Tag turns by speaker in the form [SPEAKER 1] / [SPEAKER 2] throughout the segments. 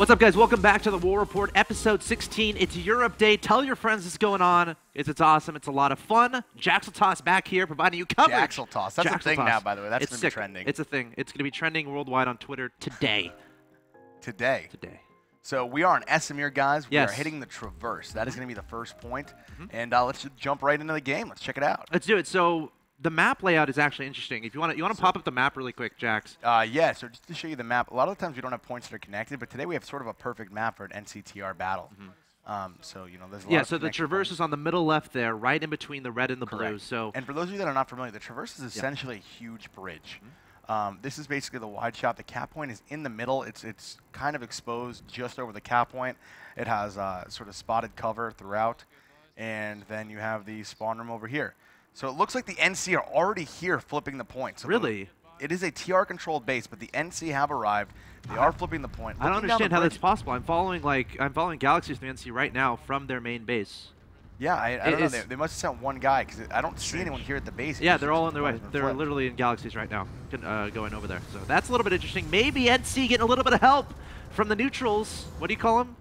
[SPEAKER 1] What's up, guys? Welcome back to the War Report, episode 16. It's your update. Tell your friends what's going on. It's, it's awesome. It's a lot of fun. Jaxel Toss back here providing you coverage.
[SPEAKER 2] Jaxel That's a thing now, by the way. That's
[SPEAKER 1] going
[SPEAKER 2] to be trending.
[SPEAKER 1] It's a thing. It's going to be trending worldwide on Twitter today.
[SPEAKER 2] today.
[SPEAKER 1] Today.
[SPEAKER 2] So we are on Esamir, guys. We
[SPEAKER 1] yes.
[SPEAKER 2] are hitting the Traverse. That is going to be the first point. Mm -hmm. And uh, let's jump right into the game. Let's check it out.
[SPEAKER 1] Let's do it. So the map layout is actually interesting. If you want to, you want to so, pop up the map really quick, Jax.
[SPEAKER 2] Uh, yeah. So just to show you the map, a lot of the times we don't have points that are connected, but today we have sort of a perfect map for an NCTR battle. Mm -hmm. Um, so you know, there's
[SPEAKER 1] yeah. so the traverse points. is on the middle left there, right in between the red and the
[SPEAKER 2] Correct.
[SPEAKER 1] blue. So
[SPEAKER 2] and for those of you that are not familiar, the traverse is essentially a huge bridge. Mm -hmm. um, this is basically the wide shot. The cap point is in the middle. It's it's kind of exposed just over the cap point. It has uh, sort of spotted cover throughout, and then you have the spawn room over here. So it looks like the NC are already here flipping the point. So
[SPEAKER 1] really?
[SPEAKER 2] It is a TR-controlled base, but the NC have arrived. They are flipping the point.
[SPEAKER 1] I don't understand how that's possible. I'm following like I'm following Galaxies the NC right now from their main base.
[SPEAKER 2] Yeah, I, I don't know. They, they, must have sent one guy because I don't see anyone here at the base.
[SPEAKER 1] Yeah, they're all on their way. They're flipped. literally in Galaxies right now, uh, going over there. So that's a little bit interesting. Maybe NC getting a little bit of help from the neutrals. What do you call them?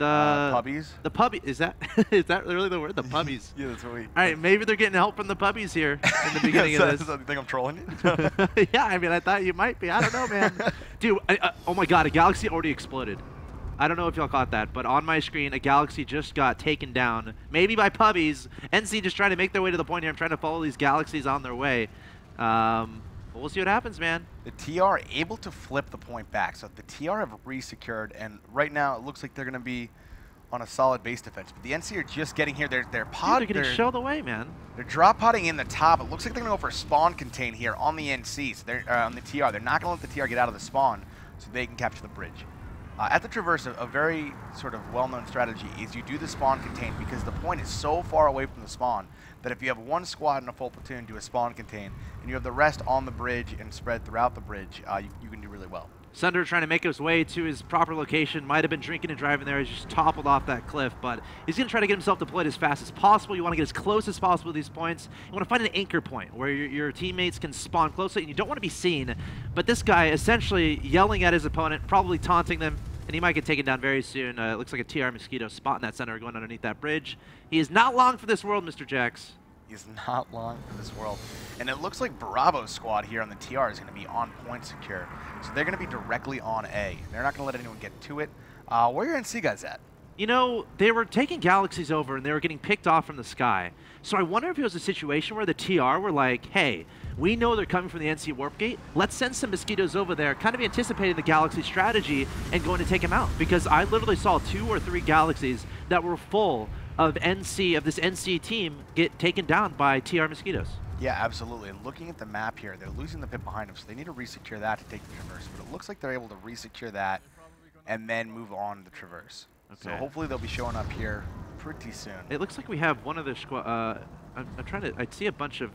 [SPEAKER 2] The uh, puppies.
[SPEAKER 1] The puppy is that is that really the word? The puppies.
[SPEAKER 2] yeah, that's what we. All
[SPEAKER 1] right, maybe they're getting help from the puppies here in the beginning
[SPEAKER 2] so,
[SPEAKER 1] of this.
[SPEAKER 2] So you think I'm trolling
[SPEAKER 1] you? yeah, I mean, I thought you might be. I don't know, man. Dude, I, uh, oh my God, a galaxy already exploded. I don't know if y'all caught that, but on my screen, a galaxy just got taken down, maybe by puppies. NC just trying to make their way to the point here. I'm trying to follow these galaxies on their way. Um, but we'll see what happens, man.
[SPEAKER 2] The TR able to flip the point back. So the TR have re-secured, and right now it looks like they're going to be on a solid base defense. But the NC are just getting here. They're, they're pod.
[SPEAKER 1] Dude, they're going to show the way, man.
[SPEAKER 2] They're drop potting in the top. It looks like they're going to go for a spawn contain here on the NC, so they're uh, on the TR. They're not going to let the TR get out of the spawn so they can capture the bridge. Uh, at the Traverse, a, a very sort of well-known strategy is you do the spawn contain because the point is so far away from the spawn that if you have one squad and a full platoon do a spawn contain, and you have the rest on the bridge and spread throughout the bridge, uh, you, you can do really well.
[SPEAKER 1] Sunder trying to make his way to his proper location. Might have been drinking and driving there. He's just toppled off that cliff, but he's going to try to get himself deployed as fast as possible. You want to get as close as possible to these points. You want to find an anchor point where your, your teammates can spawn closely, and you don't want to be seen. But this guy essentially yelling at his opponent, probably taunting them, and he might get taken down very soon. Uh, it looks like a TR Mosquito spot in that center going underneath that bridge. He is not long for this world, Mr. Jax.
[SPEAKER 2] He's not long for this world. And it looks like Bravo's squad here on the TR is going to be on point secure. So they're going to be directly on A. They're not going to let anyone get to it. Uh, where are your NC guys at?
[SPEAKER 1] You know, they were taking galaxies over and they were getting picked off from the sky. So I wonder if it was a situation where the TR were like, hey, we know they're coming from the NC Warp Gate. Let's send some mosquitoes over there, kind of anticipating the galaxy strategy and going to take them out. Because I literally saw two or three galaxies that were full of NC, of this NC team, get taken down by TR Mosquitoes.
[SPEAKER 2] Yeah, absolutely. And looking at the map here, they're losing the pit behind them, so they need to resecure that to take the Traverse. But it looks like they're able to resecure that and then move on the Traverse. Okay. So hopefully they'll be showing up here pretty soon.
[SPEAKER 1] It looks like we have one of the squad. Uh, I'm, I'm, trying to. I see a bunch of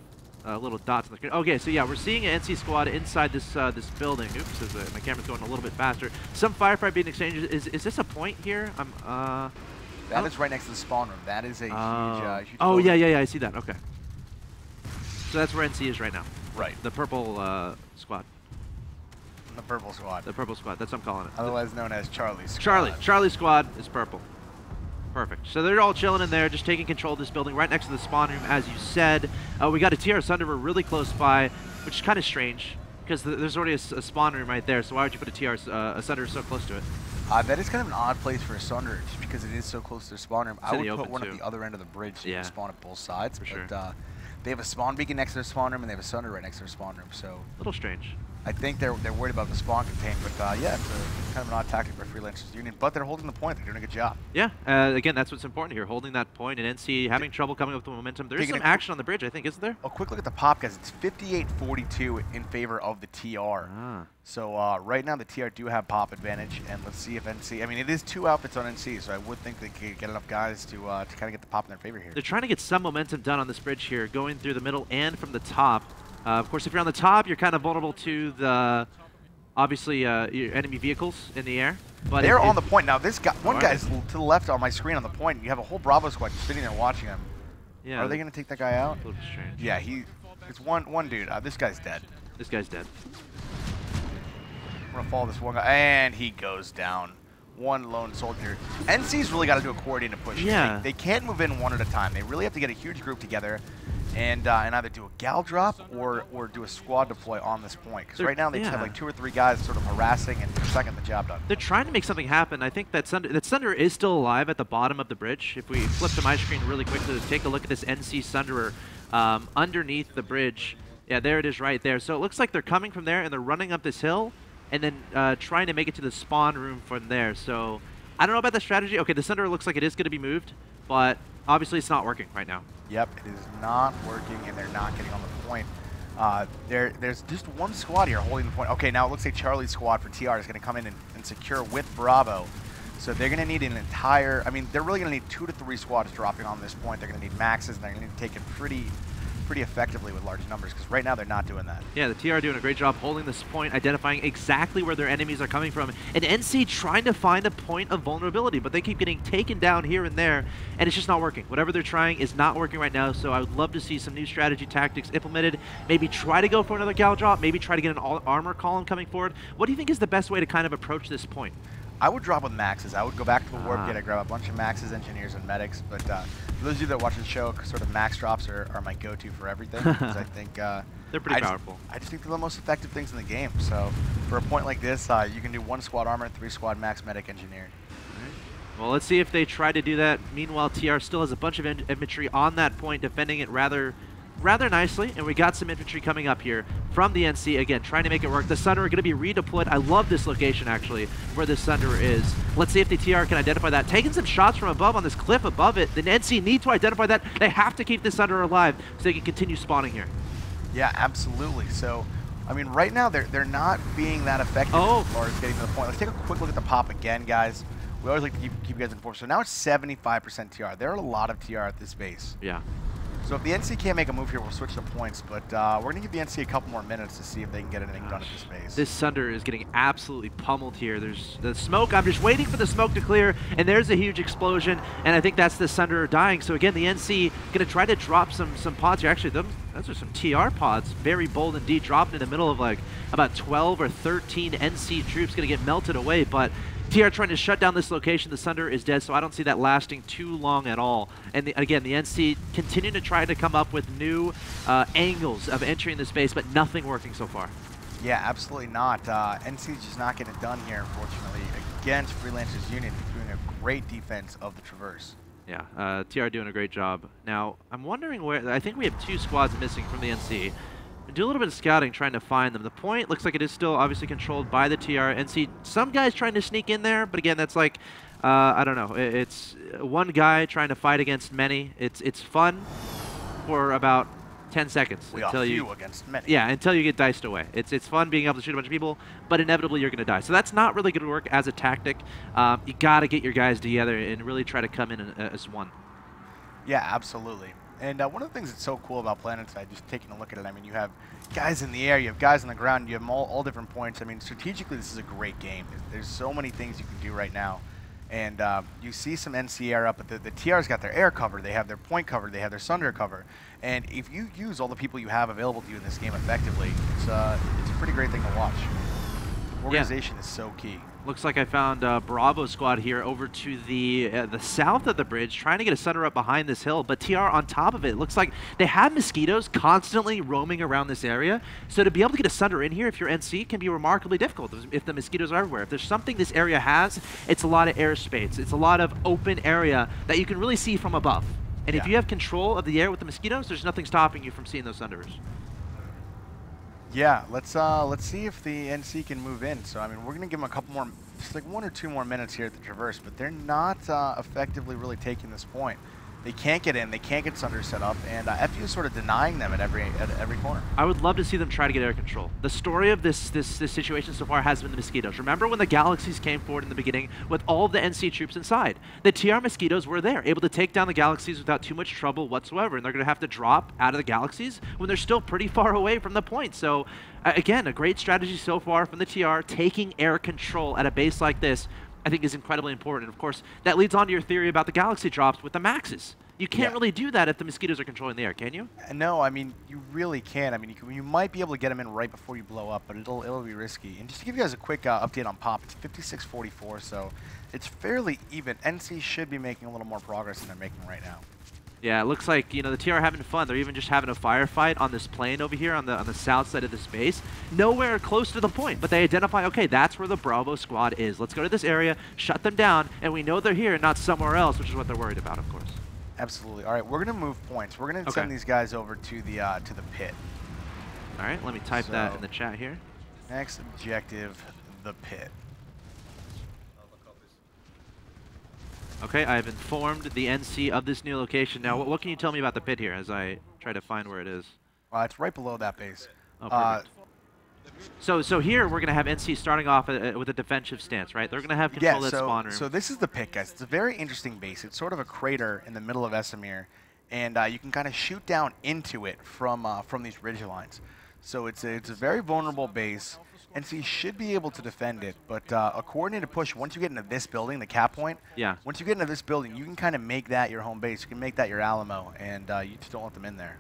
[SPEAKER 1] uh, little dots on the screen. Okay, so yeah, we're seeing an NC squad inside this uh, this building. Oops, uh, my camera's going a little bit faster. Some firefight being exchanged. Is is this a point here? I'm. Uh,
[SPEAKER 2] that oh. is right next to the spawn room. That is a huge, uh, huge
[SPEAKER 1] Oh, yeah, yeah, yeah, I see that. Okay. So that's where NC is right now.
[SPEAKER 2] Right.
[SPEAKER 1] The purple uh, squad.
[SPEAKER 2] The purple squad.
[SPEAKER 1] The purple squad. That's what I'm calling it.
[SPEAKER 2] Otherwise known as Charlie squad.
[SPEAKER 1] Charlie. Charlie squad is purple. Perfect. So they're all chilling in there, just taking control of this building right next to the spawn room, as you said. Uh, we got a TR Sunder really close by, which is kind of strange, because th there's already a, a, spawn room right there, so why would you put a TR uh, a Sunder so close to it?
[SPEAKER 2] Uh, that is kind of an odd place for a Sunder, just because it is so close to the spawn room. I would put one too. at the other end of the bridge so yeah. you can spawn at both sides.
[SPEAKER 1] For
[SPEAKER 2] but,
[SPEAKER 1] sure.
[SPEAKER 2] Uh, they have a spawn beacon next to their spawn room, and they have a Sunder right next to their spawn room. So
[SPEAKER 1] a little strange.
[SPEAKER 2] I think they're they're worried about the spawn contain, but uh, yeah, it's a, kind of an odd tactic by Freelancers Union. But they're holding the point. They're doing a good job.
[SPEAKER 1] Yeah. Uh, again, that's what's important here. Holding that point and NC having trouble coming up with the momentum. There is some action on the bridge, I think, isn't there?
[SPEAKER 2] A quick look at the pop, guys. It's 58-42 in favor of the TR. Ah. So uh, right now the TR do have pop advantage, and let's see if NC. I mean, it is two outfits on NC, so I would think they could get enough guys to uh, to kind of get the pop in their favor here.
[SPEAKER 1] They're trying to get some momentum done on this bridge here, going through the middle and from the top. Uh, of course, if you're on the top, you're kind of vulnerable to the obviously uh, enemy vehicles in the air.
[SPEAKER 2] But they're on the point now. This guy, one right. guy's to the left on my screen on the point. You have a whole Bravo squad just sitting there watching him. Yeah. Are they going to take that guy out?
[SPEAKER 1] A little strange.
[SPEAKER 2] Yeah, he. It's one one dude. Uh, this guy's dead.
[SPEAKER 1] This guy's dead.
[SPEAKER 2] I'm gonna follow this one guy, and he goes down. one lone soldier. NC's really got to do a coordinated push.
[SPEAKER 1] Yeah.
[SPEAKER 2] They, they, can't move in one at a time. They really have to get a huge group together and uh, and either do a gal drop or or do a squad deploy on this point. Because right now they
[SPEAKER 1] yeah.
[SPEAKER 2] just have like two or three guys sort of harassing and second the job done.
[SPEAKER 1] They're trying to make something happen. I think that Sunder, that Sunder is still alive at the bottom of the bridge. If we flip to my screen really quickly to take a look at this NC Sunderer um, underneath the bridge. Yeah, there it is right there. So it looks like they're coming from there and they're running up this hill and then uh, trying to make it to the spawn room from there. So I don't know about the strategy. Okay, the Sunderer looks like it is going to be moved, but obviously it's not working right now.
[SPEAKER 2] Yep, it is not working, and they're not getting on the point. Uh, there, there's just one squad here holding the point. Okay, now it looks like Charlie's squad for TR is going to come in and, and secure with Bravo. So they're going to need an entire, I mean, they're really going to need two to three squads dropping on this point. They're going to need maxes, and they're going to need to take it pretty pretty effectively with large numbers because right now they're not doing that.
[SPEAKER 1] Yeah, the TR doing a great job holding this point, identifying exactly where their enemies are coming from, and NC trying to find a point of vulnerability, but they keep getting taken down here and there, and it's just not working. Whatever they're trying is not working right now, so I would love to see some new strategy tactics implemented. Maybe try to go for another gal drop, maybe try to get an armor column coming forward. What do you think is the best way to kind of approach this point?
[SPEAKER 2] I would drop with maxes. I would go back to the warp gate. I grab a bunch of maxes, engineers, and medics. But uh, for those of you that watch the show, sort of max drops are, are my go-to for everything because I think uh,
[SPEAKER 1] they're pretty
[SPEAKER 2] I
[SPEAKER 1] powerful.
[SPEAKER 2] Just, I just think they're the most effective things in the game. So for a point like this, uh, you can do one squad armor, three squad max medic engineer.
[SPEAKER 1] Well, let's see if they try to do that. Meanwhile, TR still has a bunch of infantry on that point, defending it rather rather nicely, and we got some infantry coming up here from the NC, again, trying to make it work. The Sunderer going to be redeployed. I love this location, actually, where the Sunderer is. Let's see if the TR can identify that. Taking some shots from above on this cliff above it. The NC need to identify that. They have to keep the Sunderer alive so they can continue spawning here.
[SPEAKER 2] Yeah, absolutely. So, I mean, right now, they're, they're not being that effective oh. as far as getting to the point. Let's take a quick look at the pop again, guys. We always like to keep, keep you guys informed. So now it's 75% TR. There are a lot of TR at this base.
[SPEAKER 1] Yeah.
[SPEAKER 2] So if the NC can't make a move here, we'll switch the points. But uh, we're going to give the NC a couple more minutes to see if they can get anything Gosh. done at this base.
[SPEAKER 1] This Sunder is getting absolutely pummeled here. There's the smoke. I'm just waiting for the smoke to clear, and there's a huge explosion. And I think that's the Sunder dying. So again, the NC going to try to drop some some pods here. Actually, them, those are some TR pods. Very bold indeed. Dropped in the middle of like about 12 or 13 NC troops going to get melted away. But TR trying to shut down this location. The Sunder is dead, so I don't see that lasting too long at all. And the, again, the NC continuing to try to come up with new uh, angles of entering the space, but nothing working so far.
[SPEAKER 2] Yeah, absolutely not. Uh, NC is just not getting it done here, unfortunately, against Freelancers Union, doing a great defense of the Traverse.
[SPEAKER 1] Yeah, uh, TR doing a great job. Now, I'm wondering where, I think we have two squads missing from the NC do a little bit of scouting trying to find them. The point looks like it is still obviously controlled by the TR. And see some guys trying to sneak in there, but again, that's like, uh, I don't know. It's one guy trying to fight against many. It's it's fun for about 10 seconds
[SPEAKER 2] we
[SPEAKER 1] until
[SPEAKER 2] you against many.
[SPEAKER 1] Yeah, until you get diced away. It's it's fun being able to shoot a bunch of people, but inevitably you're going to die. So that's not really going to work as a tactic. Um, you got to get your guys together and really try to come in as one.
[SPEAKER 2] Yeah, absolutely. And uh, one of the things that's so cool about PlanetSide, just taking a look at it, I mean, you have guys in the air, you have guys on the ground, you have all, all different points. I mean, strategically, this is a great game. There's so many things you can do right now. And uh, you see some NC air up, but the, the TR's got their air cover, they have their point cover, they have their Sunder cover. And if you use all the people you have available to you in this game effectively, it's, uh, it's a pretty great thing to watch. Organization yeah. is so key.
[SPEAKER 1] Looks like I found a Bravo squad here over to the uh, the south of the bridge, trying to get a Sunder up behind this hill, but TR on top of it. Looks like they have mosquitoes constantly roaming around this area, so to be able to get a Sunder in here if you're NC can be remarkably difficult if the mosquitoes are everywhere. If there's something this area has, it's a lot of airspace. It's a lot of open area that you can really see from above. And yeah. if you have control of the air with the mosquitoes, there's nothing stopping you from seeing those Sunderers.
[SPEAKER 2] Yeah, let's uh, let's see if the NC can move in. So I mean, we're gonna give them a couple more, just like one or two more minutes here at the traverse, but they're not uh, effectively really taking this point. They can't get in. They can't get Sunder set up, and uh, FU is sort of denying them at every at every corner.
[SPEAKER 1] I would love to see them try to get air control. The story of this this this situation so far has been the mosquitoes. Remember when the Galaxies came forward in the beginning with all the NC troops inside? The TR mosquitoes were there, able to take down the Galaxies without too much trouble whatsoever, and they're going to have to drop out of the Galaxies when they're still pretty far away from the point. So, again, a great strategy so far from the TR, taking air control at a base like this I think is incredibly important. And of course, that leads on to your theory about the Galaxy drops with the maxes. You can't
[SPEAKER 2] Yeah.
[SPEAKER 1] really do that if the mosquitoes are controlling the air, can you?
[SPEAKER 2] Uh, No, I mean you really can. I mean you, can, you might be able to get them in right before you blow up, but it'll it'll be risky. And just to give you guys a quick uh, update on pop, it's 56-44, so it's fairly even. NC should be making a little more progress than they're making right now.
[SPEAKER 1] Yeah, it looks like you know the TR are having fun. They're even just having a firefight on this plane over here on the on the south side of the space. Nowhere close to the point, but they identify, okay, that's where the Bravo squad is. Let's go to this area, shut them down, and we know they're here, and not somewhere else, which is what they're worried about, of course.
[SPEAKER 2] Absolutely. All right, we're gonna move points. We're gonna
[SPEAKER 1] Okay.
[SPEAKER 2] send these guys over to the uh, to the pit.
[SPEAKER 1] All right, let me type that in the chat here.
[SPEAKER 2] Next objective, the pit.
[SPEAKER 1] Okay, I've informed the NC of this new location. Now, what, what can you tell me about the pit here as I try to find where it is?
[SPEAKER 2] Uh, it's right below that base.
[SPEAKER 1] Oh,
[SPEAKER 2] Uh,
[SPEAKER 1] so, so here we're going to have NC starting off uh, with a defensive stance, right? They're going to have control
[SPEAKER 2] yeah, so,
[SPEAKER 1] spawn room.
[SPEAKER 2] so this is the pit, guys. It's a very interesting base. It's sort of a crater in the middle of Esamir, and uh, you can kind of shoot down into it from uh, from these ridge lines. So it's a, it's a very vulnerable base, and so you should be able to defend it. But uh, a coordinated push, once you get into this building, the cap point,
[SPEAKER 1] yeah.
[SPEAKER 2] once you get into this building, you can kind of make that your home base. You can make that your Alamo, and uh, you just don't want them in there.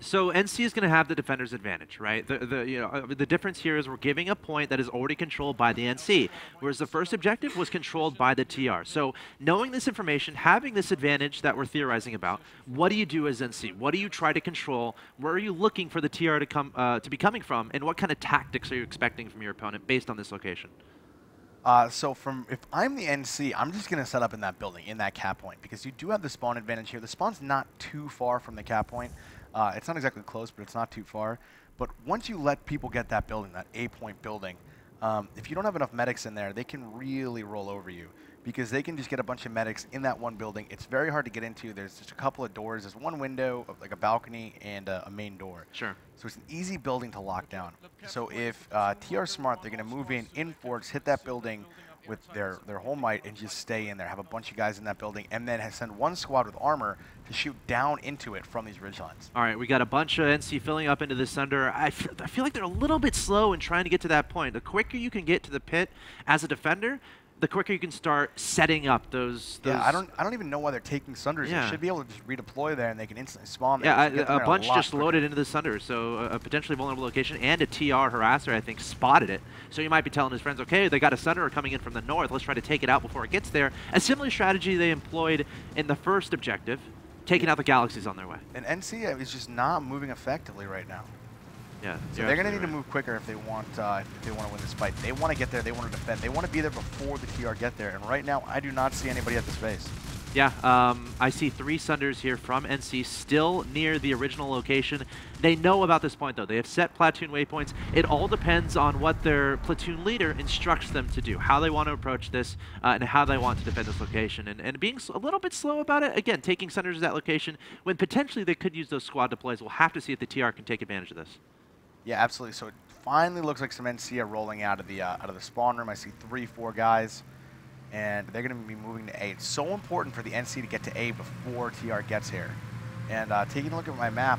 [SPEAKER 1] So NC is going to have the defender's advantage, right? The, the, you know, uh, the difference here is we're giving a point that is already controlled by the NC, whereas the first objective was controlled by the TR. So knowing this information, having this advantage that we're theorizing about, what do you do as NC? What do you try to control? Where are you looking for the TR to come uh, to be coming from, and what kind of tactics are you expecting from your opponent based on this location?
[SPEAKER 2] Uh, so from if I'm the NC, I'm just gonna set up in that building, in that cap point, because you do have the spawn advantage here. The spawn's not too far from the cap point. Uh, it's not exactly close, but it's not too far. But once you let people get that building, that A point building, um, if you don't have enough medics in there, they can really roll over you because they can just get a bunch of medics in that one building. It's very hard to get into. There's just a couple of doors. There's one window, like a balcony, and a, a main door.
[SPEAKER 1] Sure.
[SPEAKER 2] So it's an easy building to lock down. So if uh, TR smart, they're going to move in, in forks, hit that building with their, their whole might and just stay in there. Have a bunch of guys in that building, and then send one squad with armor to shoot down into it from these ridge lines.
[SPEAKER 1] All right, we got a bunch of NC filling up into the Sunder. I I feel like they're a little bit slow in trying to get to that point. The quicker you can get to the pit as a defender, the quicker you can start setting up those. those
[SPEAKER 2] Yeah, I don't I don't even know why they're taking Sunders.
[SPEAKER 1] Yeah.
[SPEAKER 2] They should be able to just redeploy there, and they can instantly spawn.
[SPEAKER 1] Yeah,
[SPEAKER 2] You should get them
[SPEAKER 1] I, a bunch just
[SPEAKER 2] quicker.
[SPEAKER 1] loaded into the Sunder, so a, a potentially vulnerable location, and a TR harasser, I think, spotted it. So you might be telling his friends, okay, they got a Sunder coming in from the north. Let's try to take it out before it gets there. A similar strategy they employed in the first objective, taking out the galaxies on their way.
[SPEAKER 2] And NC is just not moving effectively right now.
[SPEAKER 1] Yeah,
[SPEAKER 2] So they're going to need to move quicker if they want uh, if they want to win this fight. They want to get there. They want to defend. They want to be there before the TR get there. And right now, I do not see anybody at this base.
[SPEAKER 1] Yeah, um, I see three Sunders here from NC, still near the original location. They know about this point, though. They have set platoon waypoints. It all depends on what their platoon leader instructs them to do, how they want to approach this, uh, and how they want to defend this location. And, and being a little bit slow about it, again, taking Sunders to that location, when potentially they could use those squad deploys. We'll have to see if the TR can take advantage of this.
[SPEAKER 2] Yeah, absolutely. So it finally looks like some NC are rolling out of the uh, out of the spawn room. I see three, four guys, and they're going to be moving to A. It's so important for the NC to get to A before TR gets here. And uh, taking a look at my map,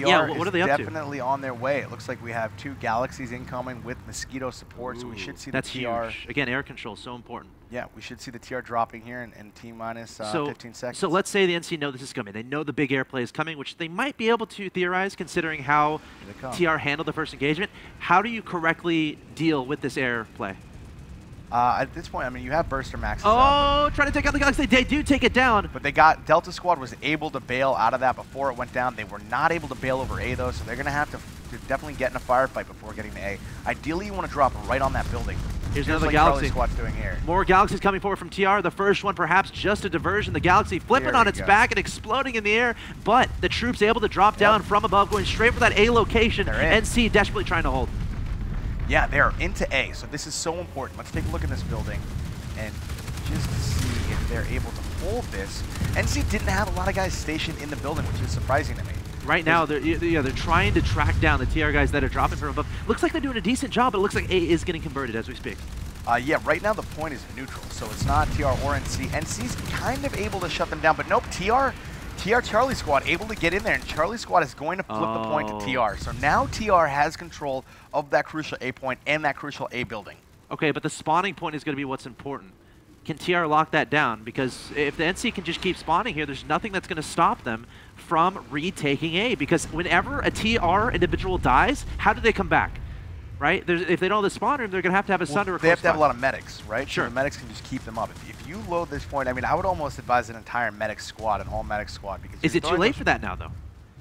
[SPEAKER 1] Yeah, wh- what are they up to?
[SPEAKER 2] definitely on their way. It looks like we have two galaxies incoming with mosquito support, so we should see
[SPEAKER 1] That's
[SPEAKER 2] the TR.
[SPEAKER 1] huge. Again, air control is so important.
[SPEAKER 2] Yeah, we should see the TR dropping here in, in T minus uh,
[SPEAKER 1] so,
[SPEAKER 2] 15 seconds.
[SPEAKER 1] So let's say the NC know this is coming. They know the big airplay is coming, which they might be able to theorize considering how
[SPEAKER 2] Here they come.
[SPEAKER 1] TR handled the first engagement. How do you correctly deal with this airplay?
[SPEAKER 2] Uh, at this point, I mean, you have Burster up,
[SPEAKER 1] Oh, trying to take out the Galaxy. They do take it down.
[SPEAKER 2] but they got Delta Squad was able to bail out of that before it went down. They were not able to bail over A though, so they're gonna have to, to definitely get in a firefight before getting to A. Ideally, you want to drop right on that building.
[SPEAKER 1] Here's
[SPEAKER 2] just
[SPEAKER 1] another
[SPEAKER 2] like
[SPEAKER 1] Galaxy.
[SPEAKER 2] Squad's doing here.
[SPEAKER 1] More Galaxies coming forward from TR. The first one, perhaps just a diversion. The Galaxy flipping
[SPEAKER 2] There
[SPEAKER 1] on its
[SPEAKER 2] go.
[SPEAKER 1] back and exploding in the air. But the troops able to drop down from above, going straight for that A location. NC desperately trying to hold.
[SPEAKER 2] Yeah, they're into A, so this is so important. Let's take a look at this building and just see if they're able to hold this. NC didn't have a lot of guys stationed in the building, which is surprising to me.
[SPEAKER 1] Right now, they're yeah, they're trying to track down the TR guys that are dropping from above. Looks like they're doing a decent job, but it looks like A is getting converted as we speak.
[SPEAKER 2] Uh, yeah, right now the point is neutral, so it's not TR or NC. NC's kind of able to shut them down, but nope, TR, TR Charlie Squad able to get in there, and Charlie Squad is going to flip the point to
[SPEAKER 1] Oh.
[SPEAKER 2] TR. So now TR has control of that crucial A point and that crucial A building.
[SPEAKER 1] Okay, but the spawning point is going to be what's important. can TR lock that down? Because if the NC can just keep spawning here, there's nothing that's going to stop them from retaking A. Because whenever a TR individual dies, how do they come back? Right? There's, if they don't have the spawn room, they're going to have to have a
[SPEAKER 2] Well,
[SPEAKER 1] Sunder.
[SPEAKER 2] they have to have a lot of medics, right?
[SPEAKER 1] Sure.
[SPEAKER 2] So the medics can just keep them up. If, if you load this point, I mean, I would almost advise an entire medic squad, an all medic squad, because
[SPEAKER 1] Is it too late for that now, though?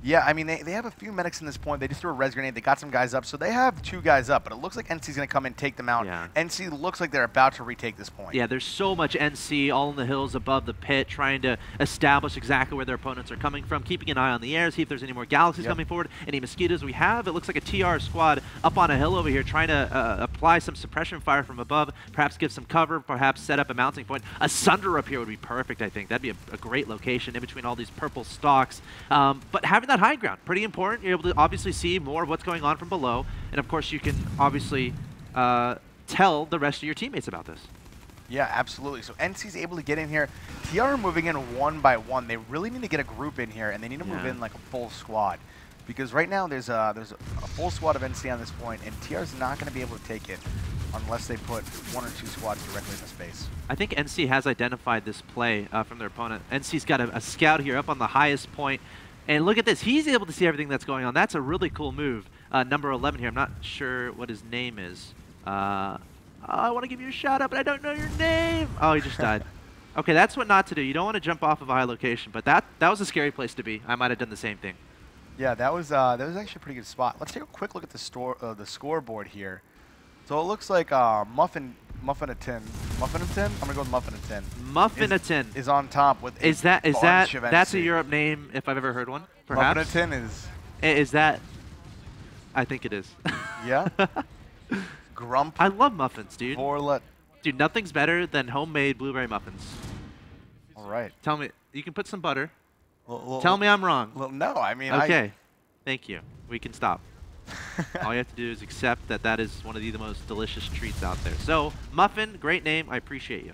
[SPEAKER 2] Yeah, I mean, they, they have a few medics in this point. They just threw a res grenade. They got some guys up, so they have two guys up. But it looks like NC's going to come and take them out.
[SPEAKER 1] Yeah.
[SPEAKER 2] NC looks like they're about to retake this point.
[SPEAKER 1] Yeah, there's so much NC all in the hills above the pit, trying to establish exactly where their opponents are coming from, keeping an eye on the air, see if there's any more galaxies
[SPEAKER 2] Yep.
[SPEAKER 1] coming forward, any mosquitoes we have. It looks like a TR squad up on a hill over here, trying to uh, apply some suppression fire from above, perhaps give some cover, perhaps set up a mounting point. A Sunder up here would be perfect, I think. That'd be a, a great location in between all these purple stalks. Um, but having that high ground, pretty important. You're able to obviously see more of what's going on from below, and of course you can obviously uh, tell the rest of your teammates about this.
[SPEAKER 2] Yeah, absolutely. So NC's able to get in here. TR are moving in one by one. They really need to get a group in here, and they need to move in like a full squad. Because right now there's a, there's a full squad of NC on this point, and TR's not going to be able to take it unless they put one or two squads directly in the space.
[SPEAKER 1] I think NC has identified this play uh, from their opponent. NC's got a, a scout here up on the highest point. And look at this. He's able to see everything that's going on. That's a really cool move. Uh, number 11 here. I'm not sure what his name is. Uh, oh, I want to give you a shout out, but I don't know your name. Oh, he just died. Okay, that's what not to do. You don't want to jump off of a high location, but that that was a scary place to be. I might have done the same thing.
[SPEAKER 2] Yeah, that was uh, that was actually a pretty good spot. Let's take a quick look at the store uh, the scoreboard here. So it looks like uh, Muffin Muffin a tin Muffin a tin. I'm gonna go with Muffin a tin.
[SPEAKER 1] Muffin
[SPEAKER 2] is,
[SPEAKER 1] a tin.
[SPEAKER 2] is on top with.
[SPEAKER 1] Is that is that that's a Europe name if I've ever heard one? Perhaps.
[SPEAKER 2] Muffin a tin is
[SPEAKER 1] eh, Is that? I think it is.
[SPEAKER 2] yeah. Grump
[SPEAKER 1] I love muffins, dude.
[SPEAKER 2] Vorlet.
[SPEAKER 1] Dude, nothing's better than homemade blueberry muffins.
[SPEAKER 2] All right.
[SPEAKER 1] Tell me, you can put some butter.
[SPEAKER 2] Well,
[SPEAKER 1] Tell me I'm wrong.
[SPEAKER 2] Well, no, I mean, I-
[SPEAKER 1] Okay. Thank you. We can stop. All you have to do is accept that that is one of the, the most delicious treats out there. So, muffin, great name. I appreciate you.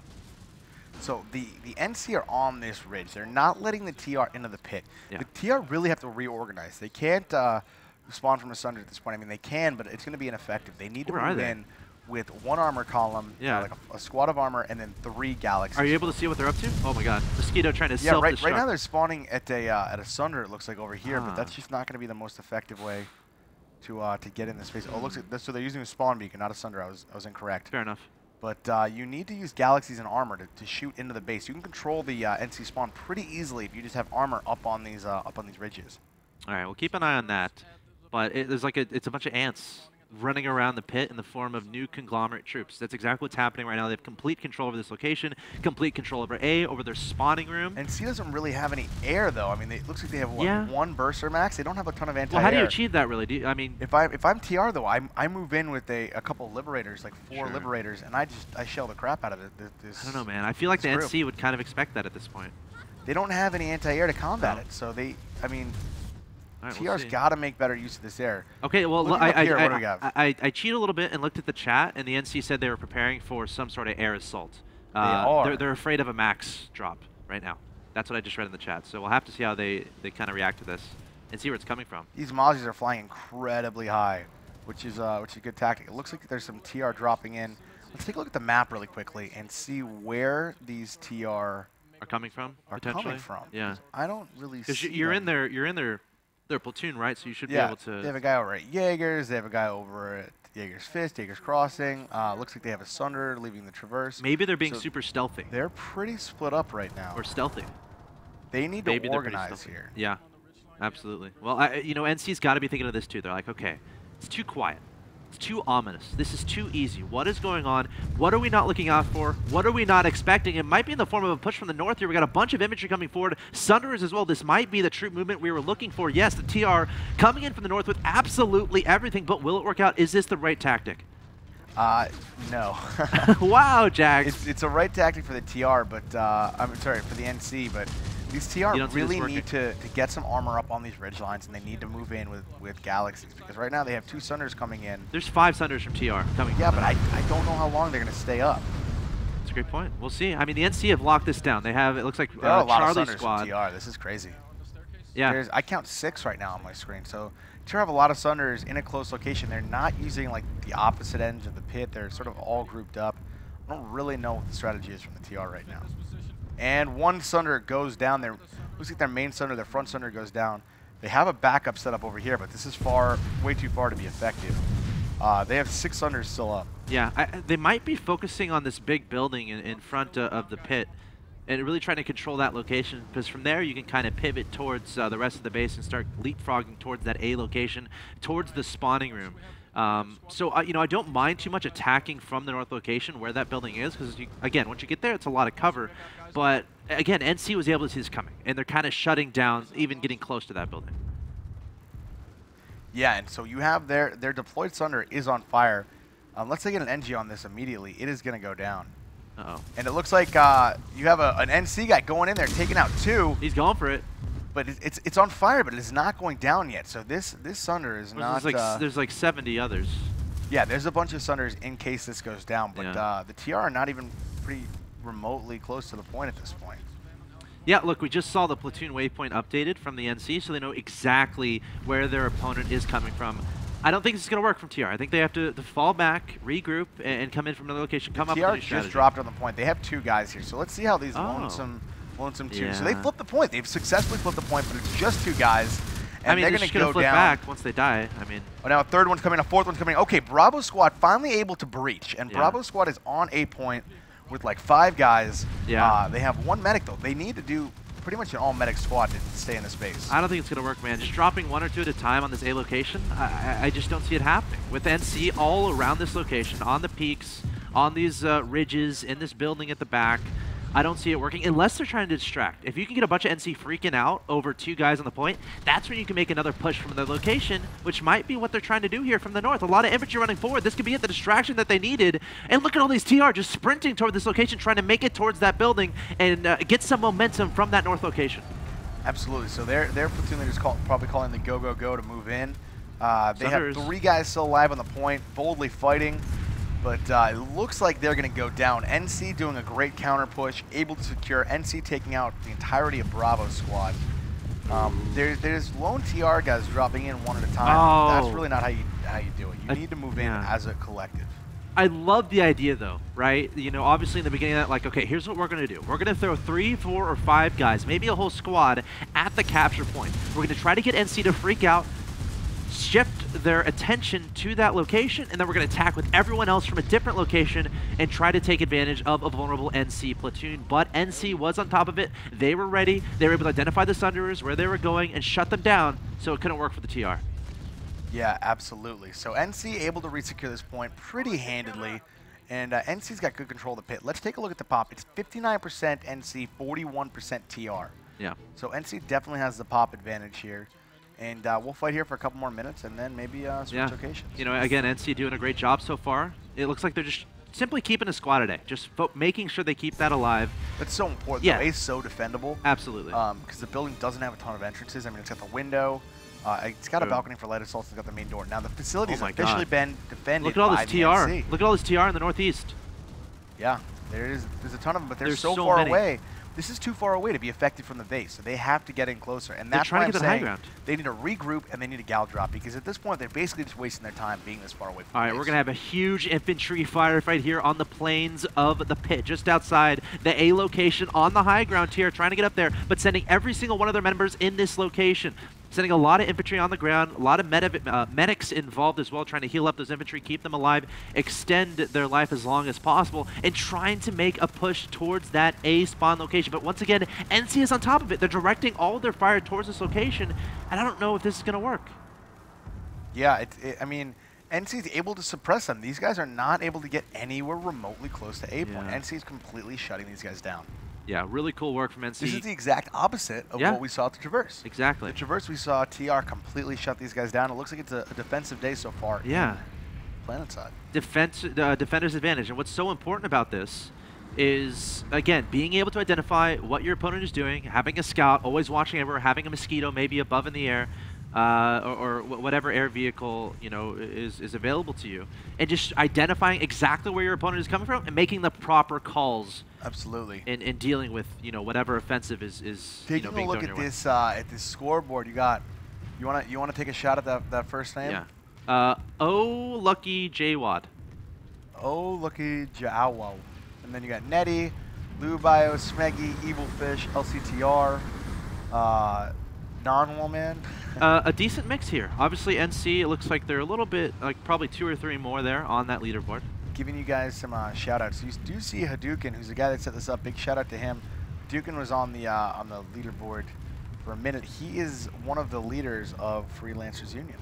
[SPEAKER 2] So the, the NC are on this ridge. They're not letting the TR into the pit.
[SPEAKER 1] Yeah.
[SPEAKER 2] The TR really have to reorganize. They can't uh, spawn from a Sunder at this point. I mean, they can, but it's going to be ineffective. They need to
[SPEAKER 1] Where are
[SPEAKER 2] move in with one armor column, uh,
[SPEAKER 1] Yeah.
[SPEAKER 2] like a, a squad of armor, and then three galaxies.
[SPEAKER 1] Are you able to see what they're up to? Oh my god. Mosquito trying to
[SPEAKER 2] Yeah, right,
[SPEAKER 1] self-destruct.
[SPEAKER 2] right now they're spawning at a uh, at a Sunder. It looks like over here,
[SPEAKER 1] Ah.
[SPEAKER 2] but that's just not going to be the most effective way to uh, to get in this space. Oh, looks like that's, so they're using a spawn beacon, not a Sunder. I was I was incorrect.
[SPEAKER 1] Fair enough.
[SPEAKER 2] But uh, you need to use galaxies and armor to, to shoot into the base. You can control the uh, NC spawn pretty easily if you just have armor up on these uh, up on these ridges.
[SPEAKER 1] All right, we'll keep an eye on that. But it, there's like a, it's a bunch of ants running around the pit in the form of new conglomerate troops. That's exactly what's happening right now. They have complete control over this location, complete control over A, over their spawning room.
[SPEAKER 2] And C doesn't really have any air though. I mean, they, it looks like they have what,
[SPEAKER 1] Yeah.
[SPEAKER 2] one burster max. They don't have a ton of anti-air.
[SPEAKER 1] well, how do you achieve that really? Do you, I mean,
[SPEAKER 2] If I if I'm TR though, I I move in with a, a couple liberators, like four
[SPEAKER 1] Sure.
[SPEAKER 2] liberators, and I just I shell the crap out of it. Th- This,
[SPEAKER 1] I don't know, man. I feel like the
[SPEAKER 2] Screw.
[SPEAKER 1] NC would kind of expect that at this point.
[SPEAKER 2] They don't have any anti-air to combat
[SPEAKER 1] No.
[SPEAKER 2] it, so they. I mean,
[SPEAKER 1] right, we'll
[SPEAKER 2] got to make better use of this air.
[SPEAKER 1] Okay, well, I, I,
[SPEAKER 2] here,
[SPEAKER 1] I,
[SPEAKER 2] we?
[SPEAKER 1] I, I, cheated a little bit and looked at the chat, and the NC said they were preparing for some sort of air assault. Uh,
[SPEAKER 2] are.
[SPEAKER 1] They're, they're afraid of a max drop right now. That's what I just read in the chat. So we'll have to see how they, they kind of react to this and see where it's coming from.
[SPEAKER 2] These Mozzies are flying incredibly high, which is uh, which is a good tactic. It looks like there's some TR dropping in. Let's take a look at the map really quickly and see where these TR
[SPEAKER 1] Are coming from
[SPEAKER 2] are
[SPEAKER 1] potentially?
[SPEAKER 2] coming from.
[SPEAKER 1] Yeah.
[SPEAKER 2] I don't really
[SPEAKER 1] because
[SPEAKER 2] see
[SPEAKER 1] you're in
[SPEAKER 2] them.
[SPEAKER 1] their you're in their their platoon, right? So you should
[SPEAKER 2] Yeah,
[SPEAKER 1] be able to.
[SPEAKER 2] they have a guy over at Jaegers. They have a guy over at Jaeger's Fist, Jaeger's Crossing. Uh, looks like they have a Sunder leaving the Traverse.
[SPEAKER 1] Maybe they're being
[SPEAKER 2] So
[SPEAKER 1] super stealthy
[SPEAKER 2] They're pretty split up right now.
[SPEAKER 1] or stealthy.
[SPEAKER 2] They need
[SPEAKER 1] Maybe
[SPEAKER 2] to
[SPEAKER 1] they're
[SPEAKER 2] organize here.
[SPEAKER 1] Yeah, absolutely. Well, I, you know, NC's got to be thinking of this too. They're like, okay, it's too quiet. It's too ominous. This is too easy. What is going on? What are we not looking out for? What are we not expecting? It might be in the form of a push from the north here. We got a bunch of infantry coming forward. Sunderers as well. This might be the troop movement we were looking for. Yes, the TR coming in from the north with absolutely everything, but will it work out? Is this the right tactic?
[SPEAKER 2] Uh, no.
[SPEAKER 1] wow, Jack.
[SPEAKER 2] it's, it's a right tactic for the TR, but uh, I'm sorry for the NC, but these TR
[SPEAKER 1] You don't see this
[SPEAKER 2] really need to, to get some armor up on these ridge lines, and they need to move in with, with galaxies because right now they have two Sunders coming in.
[SPEAKER 1] There's five Sunders from TR coming.
[SPEAKER 2] Yeah, but I, I don't know how long they're going to stay up.
[SPEAKER 1] That's a great point. We'll see. I mean, the NC have locked this down. They have, it looks like
[SPEAKER 2] There
[SPEAKER 1] uh,
[SPEAKER 2] a lot of
[SPEAKER 1] Charlie
[SPEAKER 2] Sunders
[SPEAKER 1] squad.
[SPEAKER 2] TR. This is crazy.
[SPEAKER 1] Yeah.
[SPEAKER 2] There's, I count six right now on my screen. So TR have a lot of Sunders in a close location. They're not using like the opposite ends of the pit. They're sort of all grouped up. I don't really know what the strategy is from the TR right now. And one Sunder goes down there. Looks like their main Sunder, their front Sunder goes down. They have a backup set up over here, but this is far, way too far to be effective. Uh, they have six Sunders still up.
[SPEAKER 1] Yeah, I, they might be focusing on this big building in, in front uh, of the pit and really trying to control that location because from there you can kind of pivot towards uh, the rest of the base and start leapfrogging towards that A location, towards the spawning room. Um, so, uh, you know, I don't mind too much attacking from the north location where that building is because, again, once you get there, it's a lot of cover. But, again, NC was able to see this coming, and they're kind of shutting down, even getting close to that building.
[SPEAKER 2] Yeah, and so you have their, their deployed Sunder is on fire. Um, let's say get an NG on this immediately. It is going to go down.
[SPEAKER 1] Uh oh
[SPEAKER 2] And it looks like uh, you have a, an NC guy going in there, taking out two.
[SPEAKER 1] He's going for it.
[SPEAKER 2] But it, it's it's on fire, but it is not going down yet. So this this Sunder is not.
[SPEAKER 1] There's like,
[SPEAKER 2] uh,
[SPEAKER 1] there's like 70 others.
[SPEAKER 2] yeah, there's a bunch of Sunders in case this goes down, but
[SPEAKER 1] Yeah.
[SPEAKER 2] uh, the TR are not even pretty remotely close to the point at this point.
[SPEAKER 1] Yeah, look, we just saw the platoon waypoint updated from the NC, so they know exactly where their opponent is coming from. I don't think this is going to work from TR. I think they have to, to fall back, regroup, and, and come in from another location, come up with a
[SPEAKER 2] TR just
[SPEAKER 1] strategy.
[SPEAKER 2] dropped on the point. They have two guys here, so let's see how these
[SPEAKER 1] Oh.
[SPEAKER 2] lonesome two. So they
[SPEAKER 1] Yeah.
[SPEAKER 2] flipped the point. They've successfully flipped the point, but it's just two guys, and
[SPEAKER 1] I mean,
[SPEAKER 2] they're
[SPEAKER 1] they're
[SPEAKER 2] going to go
[SPEAKER 1] flip
[SPEAKER 2] down.
[SPEAKER 1] back once they die. I mean,
[SPEAKER 2] Oh, now a third one's coming, a fourth one's coming. Okay, Bravo Squad finally able to breach, and
[SPEAKER 1] Yeah.
[SPEAKER 2] Bravo Squad is on a point with like five guys.
[SPEAKER 1] Yeah.
[SPEAKER 2] Uh, they have one medic though. They need to do pretty much an all medic squad to stay in the space.
[SPEAKER 1] I don't think it's going to work, man. Just dropping one or two at a time on this A location, I, I- I just don't see it happening. With NC all around this location, on the peaks, on these uh, ridges, in this building at the back, I don't see it working unless they're trying to distract. If you can get a bunch of NC freaking out over two guys on the point, that's when you can make another push from their location, which might be what they're trying to do here from the north. A lot of infantry running forward. This could be it, the distraction that they needed. And look at all these TR just sprinting toward this location, trying to make it towards that building and uh, get some momentum from that north location.
[SPEAKER 2] Absolutely. So their their platoon leader's call, probably calling the go go go to move in. Uh, they
[SPEAKER 1] Sunders.
[SPEAKER 2] have three guys still alive on the point, boldly fighting, but uh, it looks like they're going to go down. NC doing a great counter push, able to secure. NC taking out the entirety of Bravo squad. Um, there, there's lone TR guys dropping in one at a time. That's
[SPEAKER 1] Oh.
[SPEAKER 2] really not how you how you do it. You
[SPEAKER 1] I-
[SPEAKER 2] need to move in
[SPEAKER 1] yeah.
[SPEAKER 2] as a collective.
[SPEAKER 1] I love the idea though, right? You know, obviously in the beginning of that, like, okay, here's what we're gonna do. We're gonna throw three, four, or five guys, maybe a whole squad, at the capture point. We're gonna try to get NC to freak out, shift their attention to that location, and then we're gonna attack with everyone else from a different location and try to take advantage of a vulnerable NC platoon. But NC was on top of it. They were ready. They were able to identify the Sunderers, where they were going, and shut them down, so it couldn't work for the TR.
[SPEAKER 2] Yeah, absolutely. So NC able to resecure this point pretty handedly, and uh, NC's got good control of the pit. Let's take a look at the pop. It's 59% NC, 41% TR.
[SPEAKER 1] Yeah.
[SPEAKER 2] So NC definitely has the pop advantage here, and uh, we'll fight here for a couple more minutes and then maybe uh, switch
[SPEAKER 1] Yeah.
[SPEAKER 2] locations.
[SPEAKER 1] You know, again, NC doing a great job so far. It looks like they're just simply keeping a squad a day, just fo- making sure they keep that alive.
[SPEAKER 2] That's so important.
[SPEAKER 1] Yeah.
[SPEAKER 2] The A's so defendable
[SPEAKER 1] Absolutely.
[SPEAKER 2] because the building doesn't have a ton of entrances. I mean, it's got the window. Uh, it's got a balcony for light assaults. It's got the main door. Now the facility's
[SPEAKER 1] Oh
[SPEAKER 2] officially
[SPEAKER 1] God.
[SPEAKER 2] been defended
[SPEAKER 1] Look at all this TR. Look at all this TR in the northeast.
[SPEAKER 2] Yeah, there is. There's a ton of them, but they're
[SPEAKER 1] There's
[SPEAKER 2] so,
[SPEAKER 1] so
[SPEAKER 2] far
[SPEAKER 1] many.
[SPEAKER 2] away. This is too far away to be effective from the base, so they have to get in closer. And that's why I'm
[SPEAKER 1] get to high
[SPEAKER 2] saying
[SPEAKER 1] ground.
[SPEAKER 2] they need to regroup and they need to gal drop because at this point they're basically just wasting their time being this far away from
[SPEAKER 1] All
[SPEAKER 2] the
[SPEAKER 1] right,
[SPEAKER 2] base.
[SPEAKER 1] we're going to have a huge infantry firefight here on the plains of the pit, just outside the A location on the high ground here, trying to get up there, but sending every single one of their members in this location. Sending a lot of infantry on the ground, a lot of medi- uh, medics involved as well, trying to heal up those infantry, keep them alive, extend their life as long as possible, and trying to make a push towards that A spawn location. But once again, NC is on top of it. They're directing all of their fire towards this location, and I don't know if this is going to work.
[SPEAKER 2] Yeah, it, it, I mean, NC's able to suppress them. These guys are not able to get anywhere remotely close to A point.
[SPEAKER 1] Yeah.
[SPEAKER 2] NC's completely shutting these guys down.
[SPEAKER 1] Yeah, really cool work from NC.
[SPEAKER 2] This is the exact opposite of
[SPEAKER 1] Yeah.
[SPEAKER 2] what we saw at the Traverse.
[SPEAKER 1] exactly.
[SPEAKER 2] The Traverse, we saw TR completely shut these guys down. It looks like it's a, a defensive day so far.
[SPEAKER 1] Yeah.
[SPEAKER 2] PlanetSide.
[SPEAKER 1] defense uh, defender's advantage. And what's so important about this is again being able to identify what your opponent is doing, having a scout, always watching everywhere, having a mosquito maybe above in the air, uh, or, or whatever air vehicle you know is is available to you, and just identifying exactly where your opponent is coming from and making the proper calls
[SPEAKER 2] Absolutely.
[SPEAKER 1] in, in dealing with you know whatever offensive is is you
[SPEAKER 2] Taking
[SPEAKER 1] know, being
[SPEAKER 2] a look at this uh, at this scoreboard, you got. You wanna you wanna take a shot at that that first name?
[SPEAKER 1] Yeah. Uh, oh, lucky J Wad.
[SPEAKER 2] Oh, lucky Jawa. And then you got Netty, Lubio, Smeggy, Evil Fish, LCTR, uh, Non-Woman.
[SPEAKER 1] uh, a decent mix here. Obviously, NC, it looks like they're a little bit, like probably two or three more there on that leaderboard.
[SPEAKER 2] Giving you guys some uh, shout outs. You do see Hadouken, who's the guy that set this up. Big shout out to him. Hadouken was on the uh, on the leaderboard for a minute. He is one of the leaders of Freelancers Union.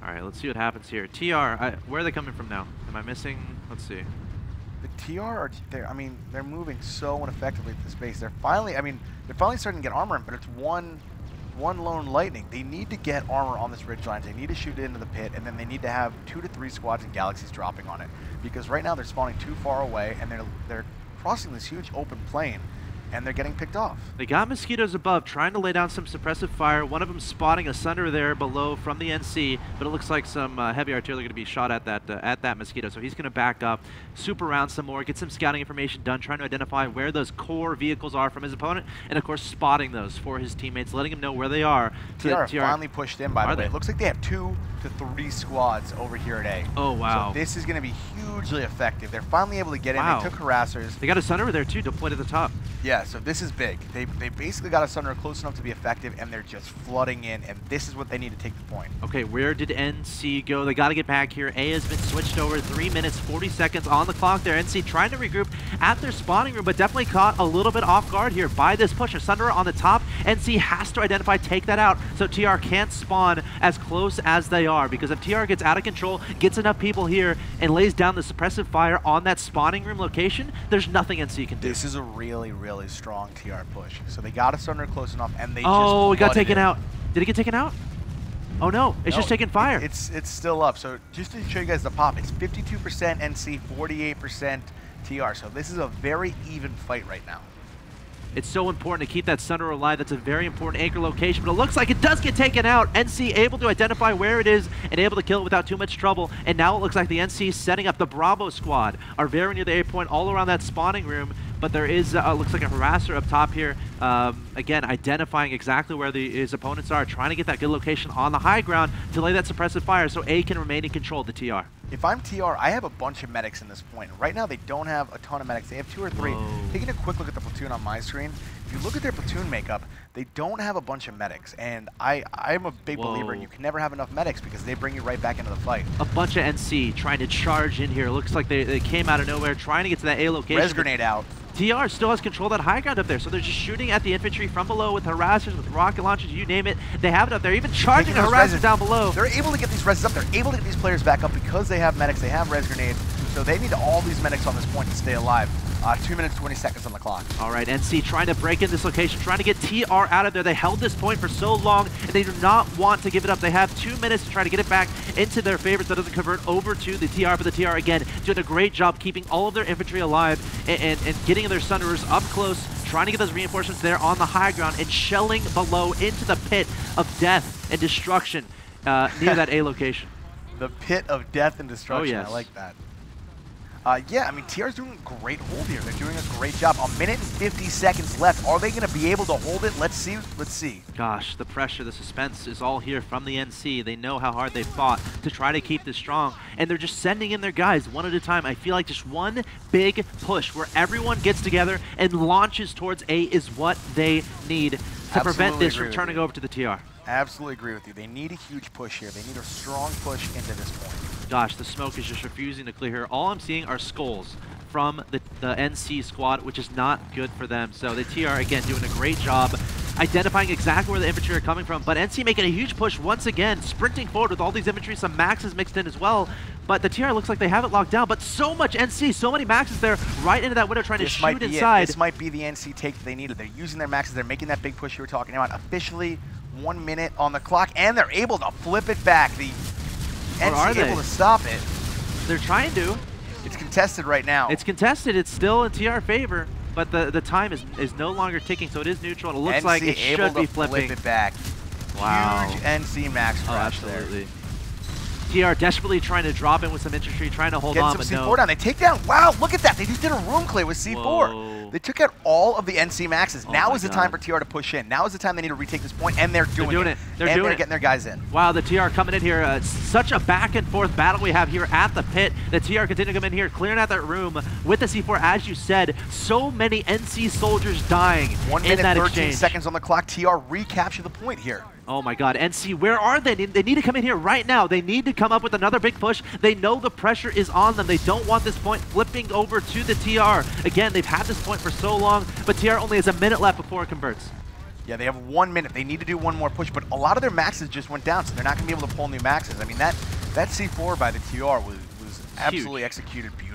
[SPEAKER 1] All right, let's see what happens here. TR, I, where are they coming from now? Am I missing? Let's see.
[SPEAKER 2] The TR are, there. I mean, they're moving so ineffectively to space. They're finally, I mean, they're finally starting to get armor in, but it's one one lone lightning. They need to get armor on this ridge line. They need to shoot it into the pit, and then they need to have two to three squads and galaxies dropping on it. Because right now they're spawning too far away, and they're they're crossing this huge open plane and they're getting picked off.
[SPEAKER 1] They got mosquitoes above, trying to lay down some suppressive fire. One of them spotting a Sunder there below from the NC, but it looks like some uh, heavy artillery going to be shot at that uh, at that mosquito. So he's going to back up, swoop around some more, get some scouting information done, trying to identify where those core vehicles are from his opponent, and of course spotting those for his teammates, letting him know where they are.
[SPEAKER 2] TR, TR finally pushed in. By the way, they? it looks like they have two to three squads over here at A.
[SPEAKER 1] Oh wow!
[SPEAKER 2] So this is going to be hugely effective. They're finally able to get wow. in. They took harassers.
[SPEAKER 1] They got a Sunder there too, deployed at the top.
[SPEAKER 2] Yeah, so this is big. They, they basically got a Sunder close enough to be effective, and they're just flooding in, and this is what they need to take the point.
[SPEAKER 1] Okay, where did NC go? They got to get back here. A has been switched over. 3 minutes, 40 seconds on the clock there. NC trying to regroup at their spawning room, but definitely caught a little bit off guard here by this push. A Sunder on the top. NC has to identify, take that out, so TR can't spawn as close as they are, because if TR gets out of control, gets enough people here, and lays down the suppressive fire on that spawning room location, there's nothing NC can do.
[SPEAKER 2] This is a really, really strong TR push. So they got us under close enough, and they
[SPEAKER 1] oh,
[SPEAKER 2] just
[SPEAKER 1] it got taken
[SPEAKER 2] it.
[SPEAKER 1] out. Did it get taken out? Oh no, it's no, just taking fire.
[SPEAKER 2] it's it's still up. So just to show you guys the pop, it's 52% NC, 48% TR. So this is a very even fight right now.
[SPEAKER 1] It's so important to keep that Sunder alive. That's a very important anchor location, but it looks like it does get taken out. NC able to identify where it is and able to kill it without too much trouble. And now it looks like the NC setting up the Bravo squad are very near the A point all around that spawning room but there is, uh, looks like a harasser up top here. Um, again, identifying exactly where the, his opponents are, trying to get that good location on the high ground to lay that suppressive fire so A can remain in control of the TR.
[SPEAKER 2] If I'm TR, I have a bunch of medics in this point. Right now, they don't have a ton of medics. They have two or three. Whoa. Taking a quick look at the platoon on my screen, if you look at their platoon makeup, they don't have a bunch of medics. And I, I'm a big Whoa. believer you can never have enough medics because they bring you right back into the fight.
[SPEAKER 1] A bunch of NC trying to charge in here. Looks like they, they came out of nowhere trying to get to that A location.
[SPEAKER 2] Res grenade out.
[SPEAKER 1] TR still has control of that high ground up there, so they're just shooting at the infantry from below with harassers, with rocket launchers, you name it. They have it up there, even charging a harasser down below.
[SPEAKER 2] They're able to get these reses up. They're able to get these players back up because they have medics, they have res grenades, so they need all these medics on this point to stay alive. Uh, 2 minutes 20 seconds on the clock.
[SPEAKER 1] All right, NC trying to break in this location, trying to get TR out of there. They held this point for so long, and they do not want to give it up. They have two minutes to try to get it back into their favor so it doesn't convert over to the TR. But the TR, again, doing a great job keeping all of their infantry alive and, and, and getting their Sunderers up close, trying to get those reinforcements there on the high ground and shelling below into the pit of death and destruction uh, near that A location.
[SPEAKER 2] The pit of death and destruction. Oh, yes. I like that. Uh, yeah, I mean, TR's doing a great hold here. They're doing a great job. A minute and 50 seconds left. Are they going to be able to hold it? Let's see. Let's see.
[SPEAKER 1] Gosh, the pressure, the suspense is all here from the NC. They know how hard they fought to try to keep this strong, and they're just sending in their guys one at a time. I feel like just one big push where everyone gets together and launches towards A is what they need to Absolutely prevent this from turning over to the TR.
[SPEAKER 2] Absolutely agree with you. They need a huge push here. They need a strong push into this point.
[SPEAKER 1] Gosh, the smoke is just refusing to clear here. All I'm seeing are skulls from the, the NC squad, which is not good for them. So the TR, again, doing a great job identifying exactly where the infantry are coming from. But NC making a huge push once again, sprinting forward with all these infantry, some maxes mixed in as well. But the TR looks like they have it locked down. But so much NC, so many maxes there, right into that window trying
[SPEAKER 2] this
[SPEAKER 1] to shoot inside.
[SPEAKER 2] It. This might be the NC take that they needed. They're using their maxes. They're making that big push you were talking about. Officially one minute on the clock, and they're able to flip it back. The NC able to stop it.
[SPEAKER 1] They're trying to.
[SPEAKER 2] It's contested right now.
[SPEAKER 1] It's contested. It's still in TR favor, but the the time is is no longer ticking, so it is neutral. And it looks
[SPEAKER 2] NC
[SPEAKER 1] like it should be flipping.
[SPEAKER 2] Flip it back.
[SPEAKER 1] Wow.
[SPEAKER 2] Huge NC max
[SPEAKER 1] oh, absolutely. There. TR desperately trying to drop in with some infantry, trying to hold
[SPEAKER 2] Getting
[SPEAKER 1] on,
[SPEAKER 2] some
[SPEAKER 1] but
[SPEAKER 2] C4
[SPEAKER 1] no.
[SPEAKER 2] down. They take down. Wow, look at that. They just did a room clear with C4.
[SPEAKER 1] Whoa.
[SPEAKER 2] They took out all of the NC maxes.
[SPEAKER 1] Oh
[SPEAKER 2] now is the time for TR to push in. Now is the time they need to retake this point, and they're doing,
[SPEAKER 1] doing it. They're
[SPEAKER 2] and
[SPEAKER 1] doing
[SPEAKER 2] they're
[SPEAKER 1] it.
[SPEAKER 2] getting their guys in.
[SPEAKER 1] Wow, the TR coming in here. Uh, such a back and forth battle we have here at the pit. The TR continue to come in here, clearing out that room with the C4. As you said, so many NC soldiers dying
[SPEAKER 2] One
[SPEAKER 1] in
[SPEAKER 2] minute,
[SPEAKER 1] that
[SPEAKER 2] 13
[SPEAKER 1] exchange.
[SPEAKER 2] seconds on the clock. TR recapture the point here.
[SPEAKER 1] Oh my god, NC, where are they? They need to come in here right now. They need to come up with another big push. They know the pressure is on them. They don't want this point flipping over to the TR. Again, they've had this point for so long, but TR only has a minute left before it converts.
[SPEAKER 2] Yeah, they have one minute. They need to do one more push, but a lot of their maxes just went down, so they're not going to be able to pull new maxes. I mean, that that C4 by the TR was, was absolutely executed beautifully.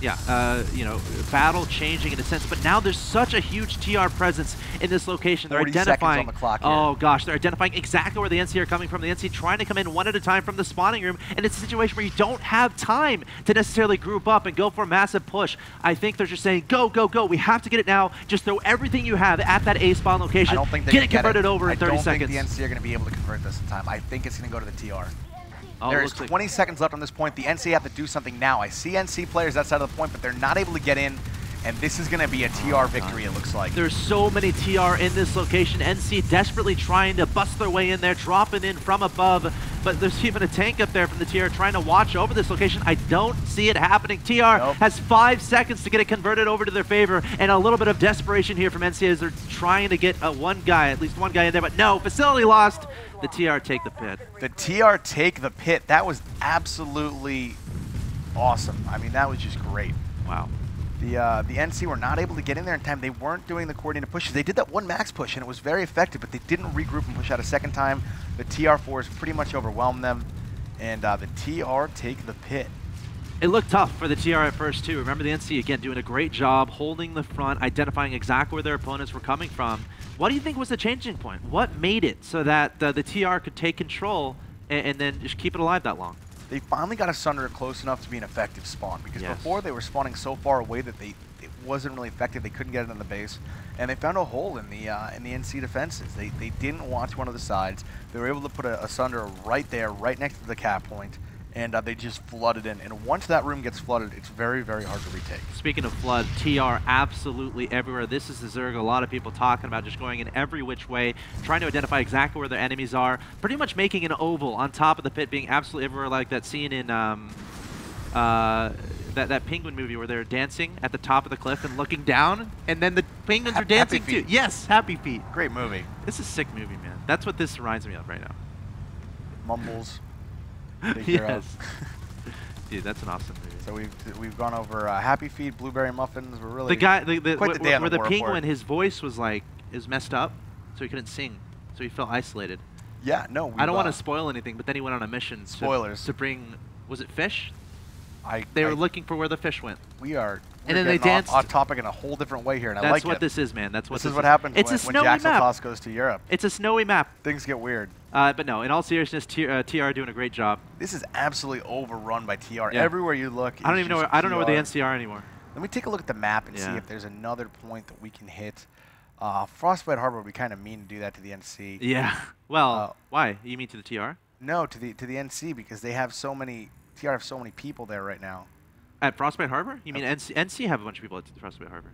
[SPEAKER 1] Yeah, uh, you know, battle changing in a sense, but now there's such a huge TR presence in this location. They're identifying.
[SPEAKER 2] on the.
[SPEAKER 1] Oh gosh, they're identifying exactly where the NC are coming from. The NC trying to come in one at a time from the spawning room, and it's a situation where you don't have time to necessarily group up and go for a massive push. I think they're just saying, go, go, go. We have to get it now. Just throw everything you have at that A spawn location.
[SPEAKER 2] I don't think they're
[SPEAKER 1] get it converted
[SPEAKER 2] get
[SPEAKER 1] over
[SPEAKER 2] I
[SPEAKER 1] in 30
[SPEAKER 2] don't
[SPEAKER 1] seconds.
[SPEAKER 2] think the NC are going to be able to convert this in time. I think it's going to go to the TR.
[SPEAKER 1] Oh,
[SPEAKER 2] There is
[SPEAKER 1] looks like-
[SPEAKER 2] 20 seconds left on this point. The NC have to do something now. I see NC players outside of the point, but they're not able to get in, and this is going to be a TR victory, it looks like.
[SPEAKER 1] There's so many TR in this location. NC desperately trying to bust their way in there, dropping in from above. But there's even a tank up there from the TR trying to watch over this location. I don't see it happening. TR
[SPEAKER 2] Nope.
[SPEAKER 1] has five seconds to get it converted over to their favor, and a little bit of desperation here from NC as they're trying to get a one guy, at least one guy in there. But no, facility lost. The TR take the pit.
[SPEAKER 2] The TR take the pit. That was absolutely awesome. I mean, that was just great.
[SPEAKER 1] Wow.
[SPEAKER 2] The uh, the NC were not able to get in there in time. They weren't doing the coordinated pushes. They did that one max push, and it was very effective, but they didn't regroup and push out a second time. The TR4s pretty much overwhelmed them, and uh, the TR take the pit.
[SPEAKER 1] It looked tough for the TR at first, too. Remember the NC, again, doing a great job holding the front, identifying exactly where their opponents were coming from. What do you think was the changing point? What made it so that uh, the TR could take control and, and then just keep it alive that long?
[SPEAKER 2] They finally got a Sunder close enough to be an effective spawn, because
[SPEAKER 1] Yes.
[SPEAKER 2] before they were spawning so far away that they it wasn't really effective. They couldn't get it in the base, and they found a hole in the uh, in the NC defenses. They they didn't watch one of the sides. They were able to put a, a Sunder right there, right next to the cap point, and uh, they just flooded in. And once that room gets flooded, it's very very hard to retake.
[SPEAKER 1] Speaking of flood, TR absolutely everywhere. This is the Zerg. A lot of people talking about just going in every which way, trying to identify exactly where their enemies are. Pretty much making an oval on top of the pit, being absolutely everywhere, like that scene in um, uh, that that penguin movie where they're dancing at the top of the cliff and looking down, and then the penguins
[SPEAKER 2] Ha-
[SPEAKER 1] are dancing too. Yes, Happy Feet.
[SPEAKER 2] Great movie.
[SPEAKER 1] This is a sick movie, man. That's what this reminds me of right now.
[SPEAKER 2] Mumbles.
[SPEAKER 1] Yes. Dude, that's an awesome movie.
[SPEAKER 2] So we've we've gone over uh, Happy Feet, blueberry muffins. We're really
[SPEAKER 1] the guy, the, the,
[SPEAKER 2] quite the day
[SPEAKER 1] wh- where
[SPEAKER 2] the
[SPEAKER 1] the penguin, his voice was like is messed up, so he couldn't sing, so he felt isolated.
[SPEAKER 2] yeah no.
[SPEAKER 1] I don't want
[SPEAKER 2] uh,
[SPEAKER 1] to spoil anything, but then he went on a mission.
[SPEAKER 2] Spoilers.
[SPEAKER 1] To, bring, was it fish?
[SPEAKER 2] I,
[SPEAKER 1] They were looking for where the fish went.
[SPEAKER 2] We are.
[SPEAKER 1] And then they
[SPEAKER 2] getting off-
[SPEAKER 1] danced-
[SPEAKER 2] off, topic in a whole different way here, and I
[SPEAKER 1] That's
[SPEAKER 2] like
[SPEAKER 1] what
[SPEAKER 2] it.
[SPEAKER 1] this is, man. That's what
[SPEAKER 2] this
[SPEAKER 1] this
[SPEAKER 2] is what happens
[SPEAKER 1] It's
[SPEAKER 2] when,
[SPEAKER 1] a
[SPEAKER 2] when
[SPEAKER 1] snowy
[SPEAKER 2] Jackson
[SPEAKER 1] map.
[SPEAKER 2] Toss goes to Europe.
[SPEAKER 1] It's a snowy map.
[SPEAKER 2] Things get weird.
[SPEAKER 1] Uh, but no, in all seriousness, T- uh, TR doing a great job.
[SPEAKER 2] This is absolutely overrun by TR.
[SPEAKER 1] Yeah.
[SPEAKER 2] Everywhere you look,
[SPEAKER 1] I don't even know. Where, I don't know where the NCR anymore.
[SPEAKER 2] Let me take a look at the map and see if there's another point that we can hit. Uh, Frostbite Harbor would be kind of mean to do that to the NC.
[SPEAKER 1] Yeah. Well,
[SPEAKER 2] Uh,
[SPEAKER 1] why? You mean to the TR?
[SPEAKER 2] No, to the to the NC because they have so many TR have so many people there right now.
[SPEAKER 1] At Frostbite Harbor? You mean NC, NC have a bunch of people at Frostbite Harbor?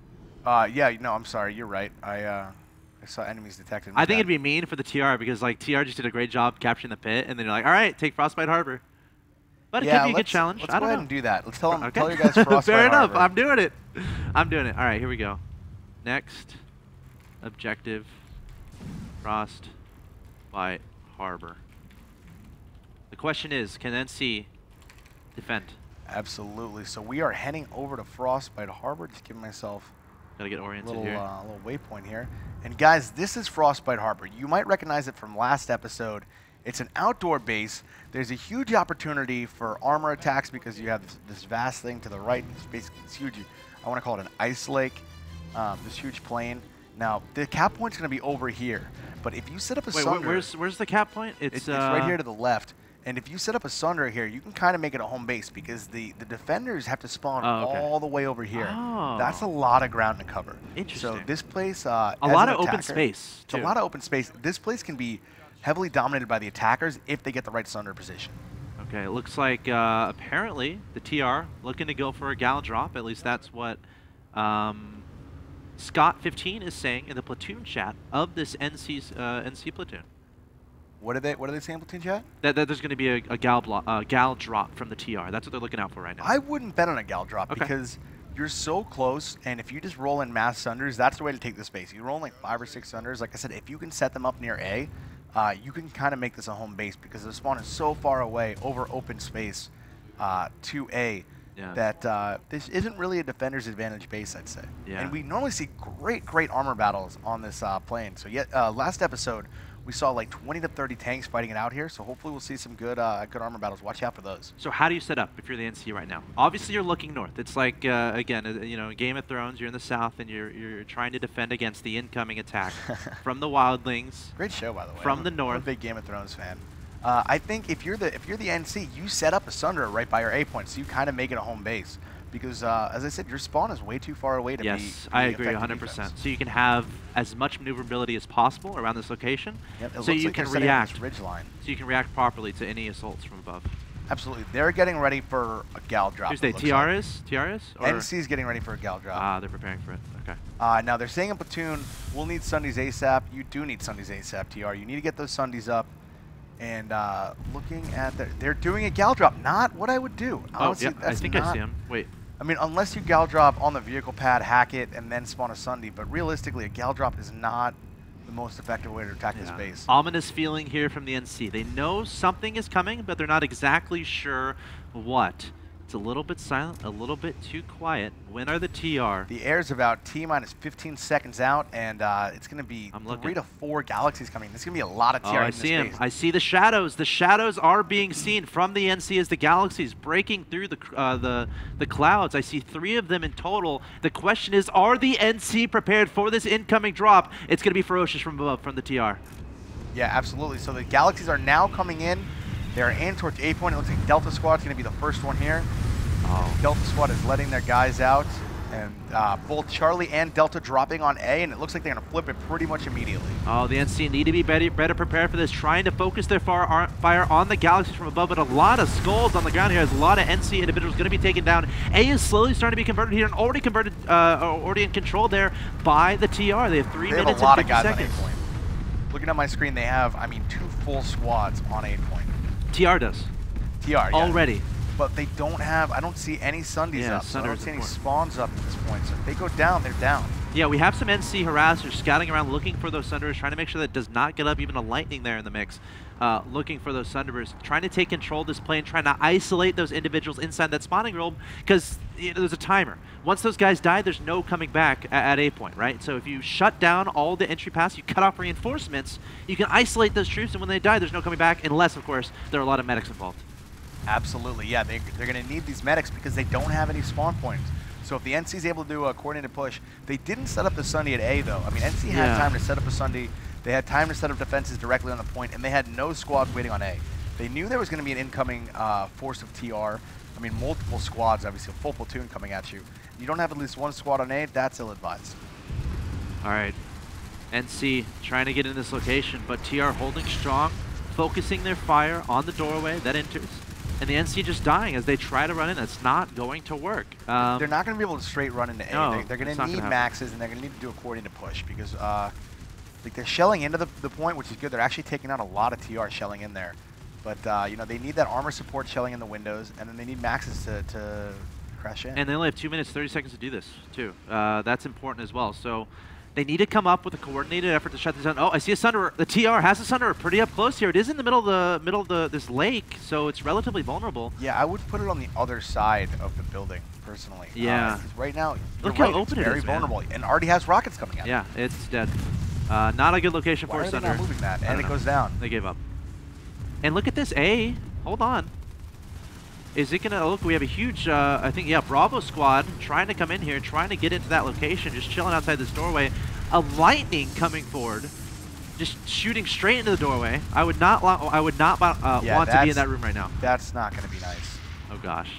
[SPEAKER 2] Uh, yeah, no, I'm sorry, you're right. I uh, I saw enemies detected.
[SPEAKER 1] I think it'd be mean for the TR because like TR just did a great job capturing the pit, and then you're like, all right, take Frostbite Harbor. But it
[SPEAKER 2] yeah,
[SPEAKER 1] could be a good challenge.
[SPEAKER 2] Let's
[SPEAKER 1] I don't
[SPEAKER 2] ahead
[SPEAKER 1] know.
[SPEAKER 2] and do that. Let's tell them.
[SPEAKER 1] Okay.
[SPEAKER 2] Tell your guys Frostbite
[SPEAKER 1] Fair enough.
[SPEAKER 2] Harbor.
[SPEAKER 1] I'm doing it. I'm doing it. All right, here we go. Next objective, Frostbite Harbor. The question is, can NC defend?
[SPEAKER 2] Absolutely. So we are heading over to Frostbite Harbor. Just give myself
[SPEAKER 1] Gotta get oriented
[SPEAKER 2] little
[SPEAKER 1] here.
[SPEAKER 2] uh, little waypoint here. And guys, this is Frostbite Harbor. You might recognize it from last episode. It's an outdoor base. There's a huge opportunity for armor attacks because you have this, this vast thing to the right. It's basically it's huge. I want to call it an ice lake. Um, this huge plain. Now the cap point's going to be over here, but if you set up a
[SPEAKER 1] Wait,
[SPEAKER 2] sunder,
[SPEAKER 1] where's where's the cap point? It's,
[SPEAKER 2] it's, it's right
[SPEAKER 1] uh,
[SPEAKER 2] here to the left. And if you set up a sunder here, you can kind of make it a home base because the, the defenders have to spawn
[SPEAKER 1] Oh, okay.
[SPEAKER 2] all the way over here. Oh. That's a
[SPEAKER 1] Oh.
[SPEAKER 2] lot of ground to cover.
[SPEAKER 1] Interesting.
[SPEAKER 2] So this place, uh,
[SPEAKER 1] A lot of open
[SPEAKER 2] attacker-
[SPEAKER 1] space,
[SPEAKER 2] It's a lot of open space. This place can be heavily dominated by the attackers if they get the right sunder position.
[SPEAKER 1] Okay, it looks like uh, apparently the TR looking to go for a gal drop. At least that's what um, Scott15 is saying in the platoon chat of this NC's, uh, NC platoon
[SPEAKER 2] What are they? What are they platoon chat?
[SPEAKER 1] that, that there's going to be a, a gal, blo- uh, gal drop from the TR. That's what they're looking out for right now.
[SPEAKER 2] I wouldn't bet on a gal drop
[SPEAKER 1] Okay.
[SPEAKER 2] because you're so close, and if you just roll in mass sunders, that's the way to take the space. You roll in like five or six sunders. Like I said, if you can set them up near A, uh, you can kind of make this a home base because the spawn is so far away over open space uh, to A
[SPEAKER 1] Yeah.
[SPEAKER 2] that uh, this isn't really a defender's advantage base, I'd say.
[SPEAKER 1] Yeah.
[SPEAKER 2] And we normally see great, great armor battles on this uh, plane. So yet, uh, last episode, we saw like 20 to 30 tanks fighting it out here. So hopefully we'll see some good, uh, good armor battles. Watch out for those.
[SPEAKER 1] So how do you set up if you're the NC right now? Obviously, you're looking north. It's like uh, again, uh, you know, Game of Thrones, you're in the south and you're you're trying to defend against the incoming attack from the wildlings.
[SPEAKER 2] Great show, by the way.
[SPEAKER 1] From
[SPEAKER 2] I'm
[SPEAKER 1] the
[SPEAKER 2] I'm
[SPEAKER 1] north.
[SPEAKER 2] a big Game of Thrones fan. Uh, I think if you're the if you're the NC, you set up a Sunder right by your A point, so you kind of make it a home base. Because uh, as I said, your spawn is way too far away to be.
[SPEAKER 1] Yes, I agree 100%.
[SPEAKER 2] defense.
[SPEAKER 1] So you can have as much maneuverability as possible around this location.
[SPEAKER 2] Yep, it
[SPEAKER 1] so
[SPEAKER 2] looks
[SPEAKER 1] you
[SPEAKER 2] like
[SPEAKER 1] can react.
[SPEAKER 2] ridge line.
[SPEAKER 1] So you can react properly to any assaults from above.
[SPEAKER 2] Absolutely, they're getting ready for a gal drop.
[SPEAKER 1] Who's
[SPEAKER 2] it
[SPEAKER 1] they?
[SPEAKER 2] looks
[SPEAKER 1] TR
[SPEAKER 2] like.
[SPEAKER 1] is? TR is? Or-
[SPEAKER 2] NC's getting ready for a gal drop.
[SPEAKER 1] Ah, they're preparing for it. Okay.
[SPEAKER 2] Uh, now they're saying in platoon, we'll need Sundies ASAP. You do need Sundies ASAP, TR. You need to get those Sundies up. And uh, looking at their, they're doing a gal drop. Not what I would do.
[SPEAKER 1] Oh, yeah. I think I see him. Wait.
[SPEAKER 2] I mean, unless you gal drop on the vehicle pad, hack it, and then spawn a Sunday. But realistically, a gal drop is not the most effective way to attack this base.
[SPEAKER 1] Ominous feeling here from the NC. They know something is coming, but they're not exactly sure what. A little bit silent, a little bit too quiet. When are the TR?
[SPEAKER 2] The air's about T minus 15 seconds out, and uh, it's going to be
[SPEAKER 1] I'm
[SPEAKER 2] three to four galaxies coming. There's going to be a lot of TR
[SPEAKER 1] Oh, I
[SPEAKER 2] in
[SPEAKER 1] see him. I see the shadows. The shadows are being seen from the NC as the galaxies breaking through the uh, the the clouds. I see three of them in total. The question is, are the NC prepared for this incoming drop? It's going to be ferocious from above from the TR.
[SPEAKER 2] Yeah, absolutely. So the galaxies are now coming in. They're in towards A point. It looks like Delta Squad's going to be the first one here.
[SPEAKER 1] Oh,
[SPEAKER 2] Delta Squad is letting their guys out, and uh, both Charlie and Delta dropping on A, and it looks like they're going to flip it pretty much immediately.
[SPEAKER 1] Oh, the NC need to be better, better prepared for this, trying to focus their far, fire on the galaxies from above, but a lot of skulls on the ground here as a lot of NC individuals going to be taken down. A is slowly starting to be converted here and already converted, uh, already in control there by the TR. They have three
[SPEAKER 2] They have
[SPEAKER 1] minutes
[SPEAKER 2] a lot
[SPEAKER 1] and
[SPEAKER 2] of
[SPEAKER 1] 50
[SPEAKER 2] guys on
[SPEAKER 1] seconds.
[SPEAKER 2] Looking at my screen, they have, I mean, two full squads on A point.
[SPEAKER 1] TR does
[SPEAKER 2] TR, yeah.
[SPEAKER 1] already.
[SPEAKER 2] But they don't have, I don't see any Sundies
[SPEAKER 1] Yeah,
[SPEAKER 2] up. So I don't see any
[SPEAKER 1] important.
[SPEAKER 2] spawns up at this point. So if they go down, they're down.
[SPEAKER 1] Yeah, we have some NC harassers scouting around looking for those Sunderers, trying to make sure that does not get up even a Lightning there in the mix. Uh, looking for those Sunderers, trying to take control of this plane, trying to isolate those individuals inside that spawning room because you know, there's a timer. Once those guys die, there's no coming back at, at A point, right? So if you shut down all the entry paths, you cut off reinforcements, you can isolate those troops, and when they die, there's no coming back unless, of course, there are a lot of medics involved.
[SPEAKER 2] Absolutely, yeah. They, they're going to need these medics because they don't have any spawn points. So if the NC is able to do a coordinated push, they didn't set up the Sunday at A though. I mean, NC had
[SPEAKER 1] Yeah.
[SPEAKER 2] time to set up a Sunday. They had time to set up defenses directly on the point, and they had no squad waiting on A. They knew there was going to be an incoming uh, force of TR. I mean, multiple squads, obviously, a full platoon coming at you. You don't have at least one squad on A, that's ill-advised.
[SPEAKER 1] All right. NC trying to get in this location, but TR holding strong, focusing their fire on the doorway that enters. And the NC just dying as they try to run in. It's not going to work. Um,
[SPEAKER 2] they're not going to be able to straight run into A.
[SPEAKER 1] no,
[SPEAKER 2] they're they're going to need maxes, and they're going to need to do a coordinated push because uh, like they're shelling into the, the point, which is good. They're actually taking out a lot of TR shelling in there. But, uh, you know, they need that armor support shelling in the windows, and then they need maxes to, to crash in.
[SPEAKER 1] And they only have two minutes, 30 seconds to do this, too. Uh, that's important as well. So they need to come up with a coordinated effort to shut this down. Oh, I see a Sunderer. The TR has a Sunderer pretty up close here. It is in the middle of the middle of the this lake, so it's relatively vulnerable.
[SPEAKER 2] yeah, I would put it on the other side of the building, personally. Uh, right now,
[SPEAKER 1] Look how
[SPEAKER 2] right,
[SPEAKER 1] open it
[SPEAKER 2] it's very
[SPEAKER 1] is, man.
[SPEAKER 2] vulnerable, and already has rockets coming out.
[SPEAKER 1] Yeah, it's dead. Uh, not a good location
[SPEAKER 2] Why
[SPEAKER 1] for a Sunderer.
[SPEAKER 2] not moving that? And it
[SPEAKER 1] know.
[SPEAKER 2] goes down.
[SPEAKER 1] They gave up. And look at this A. Hold on. Is it gonna look? We have a huge, uh, I think, yeah, Bravo squad trying to come in here, trying to get into that location, just chilling outside this doorway. A lightning coming forward, just shooting straight into the doorway. I would not, I would not uh,
[SPEAKER 2] Yeah,
[SPEAKER 1] want to be in that room right now.
[SPEAKER 2] That's not going to be nice.
[SPEAKER 1] Oh gosh.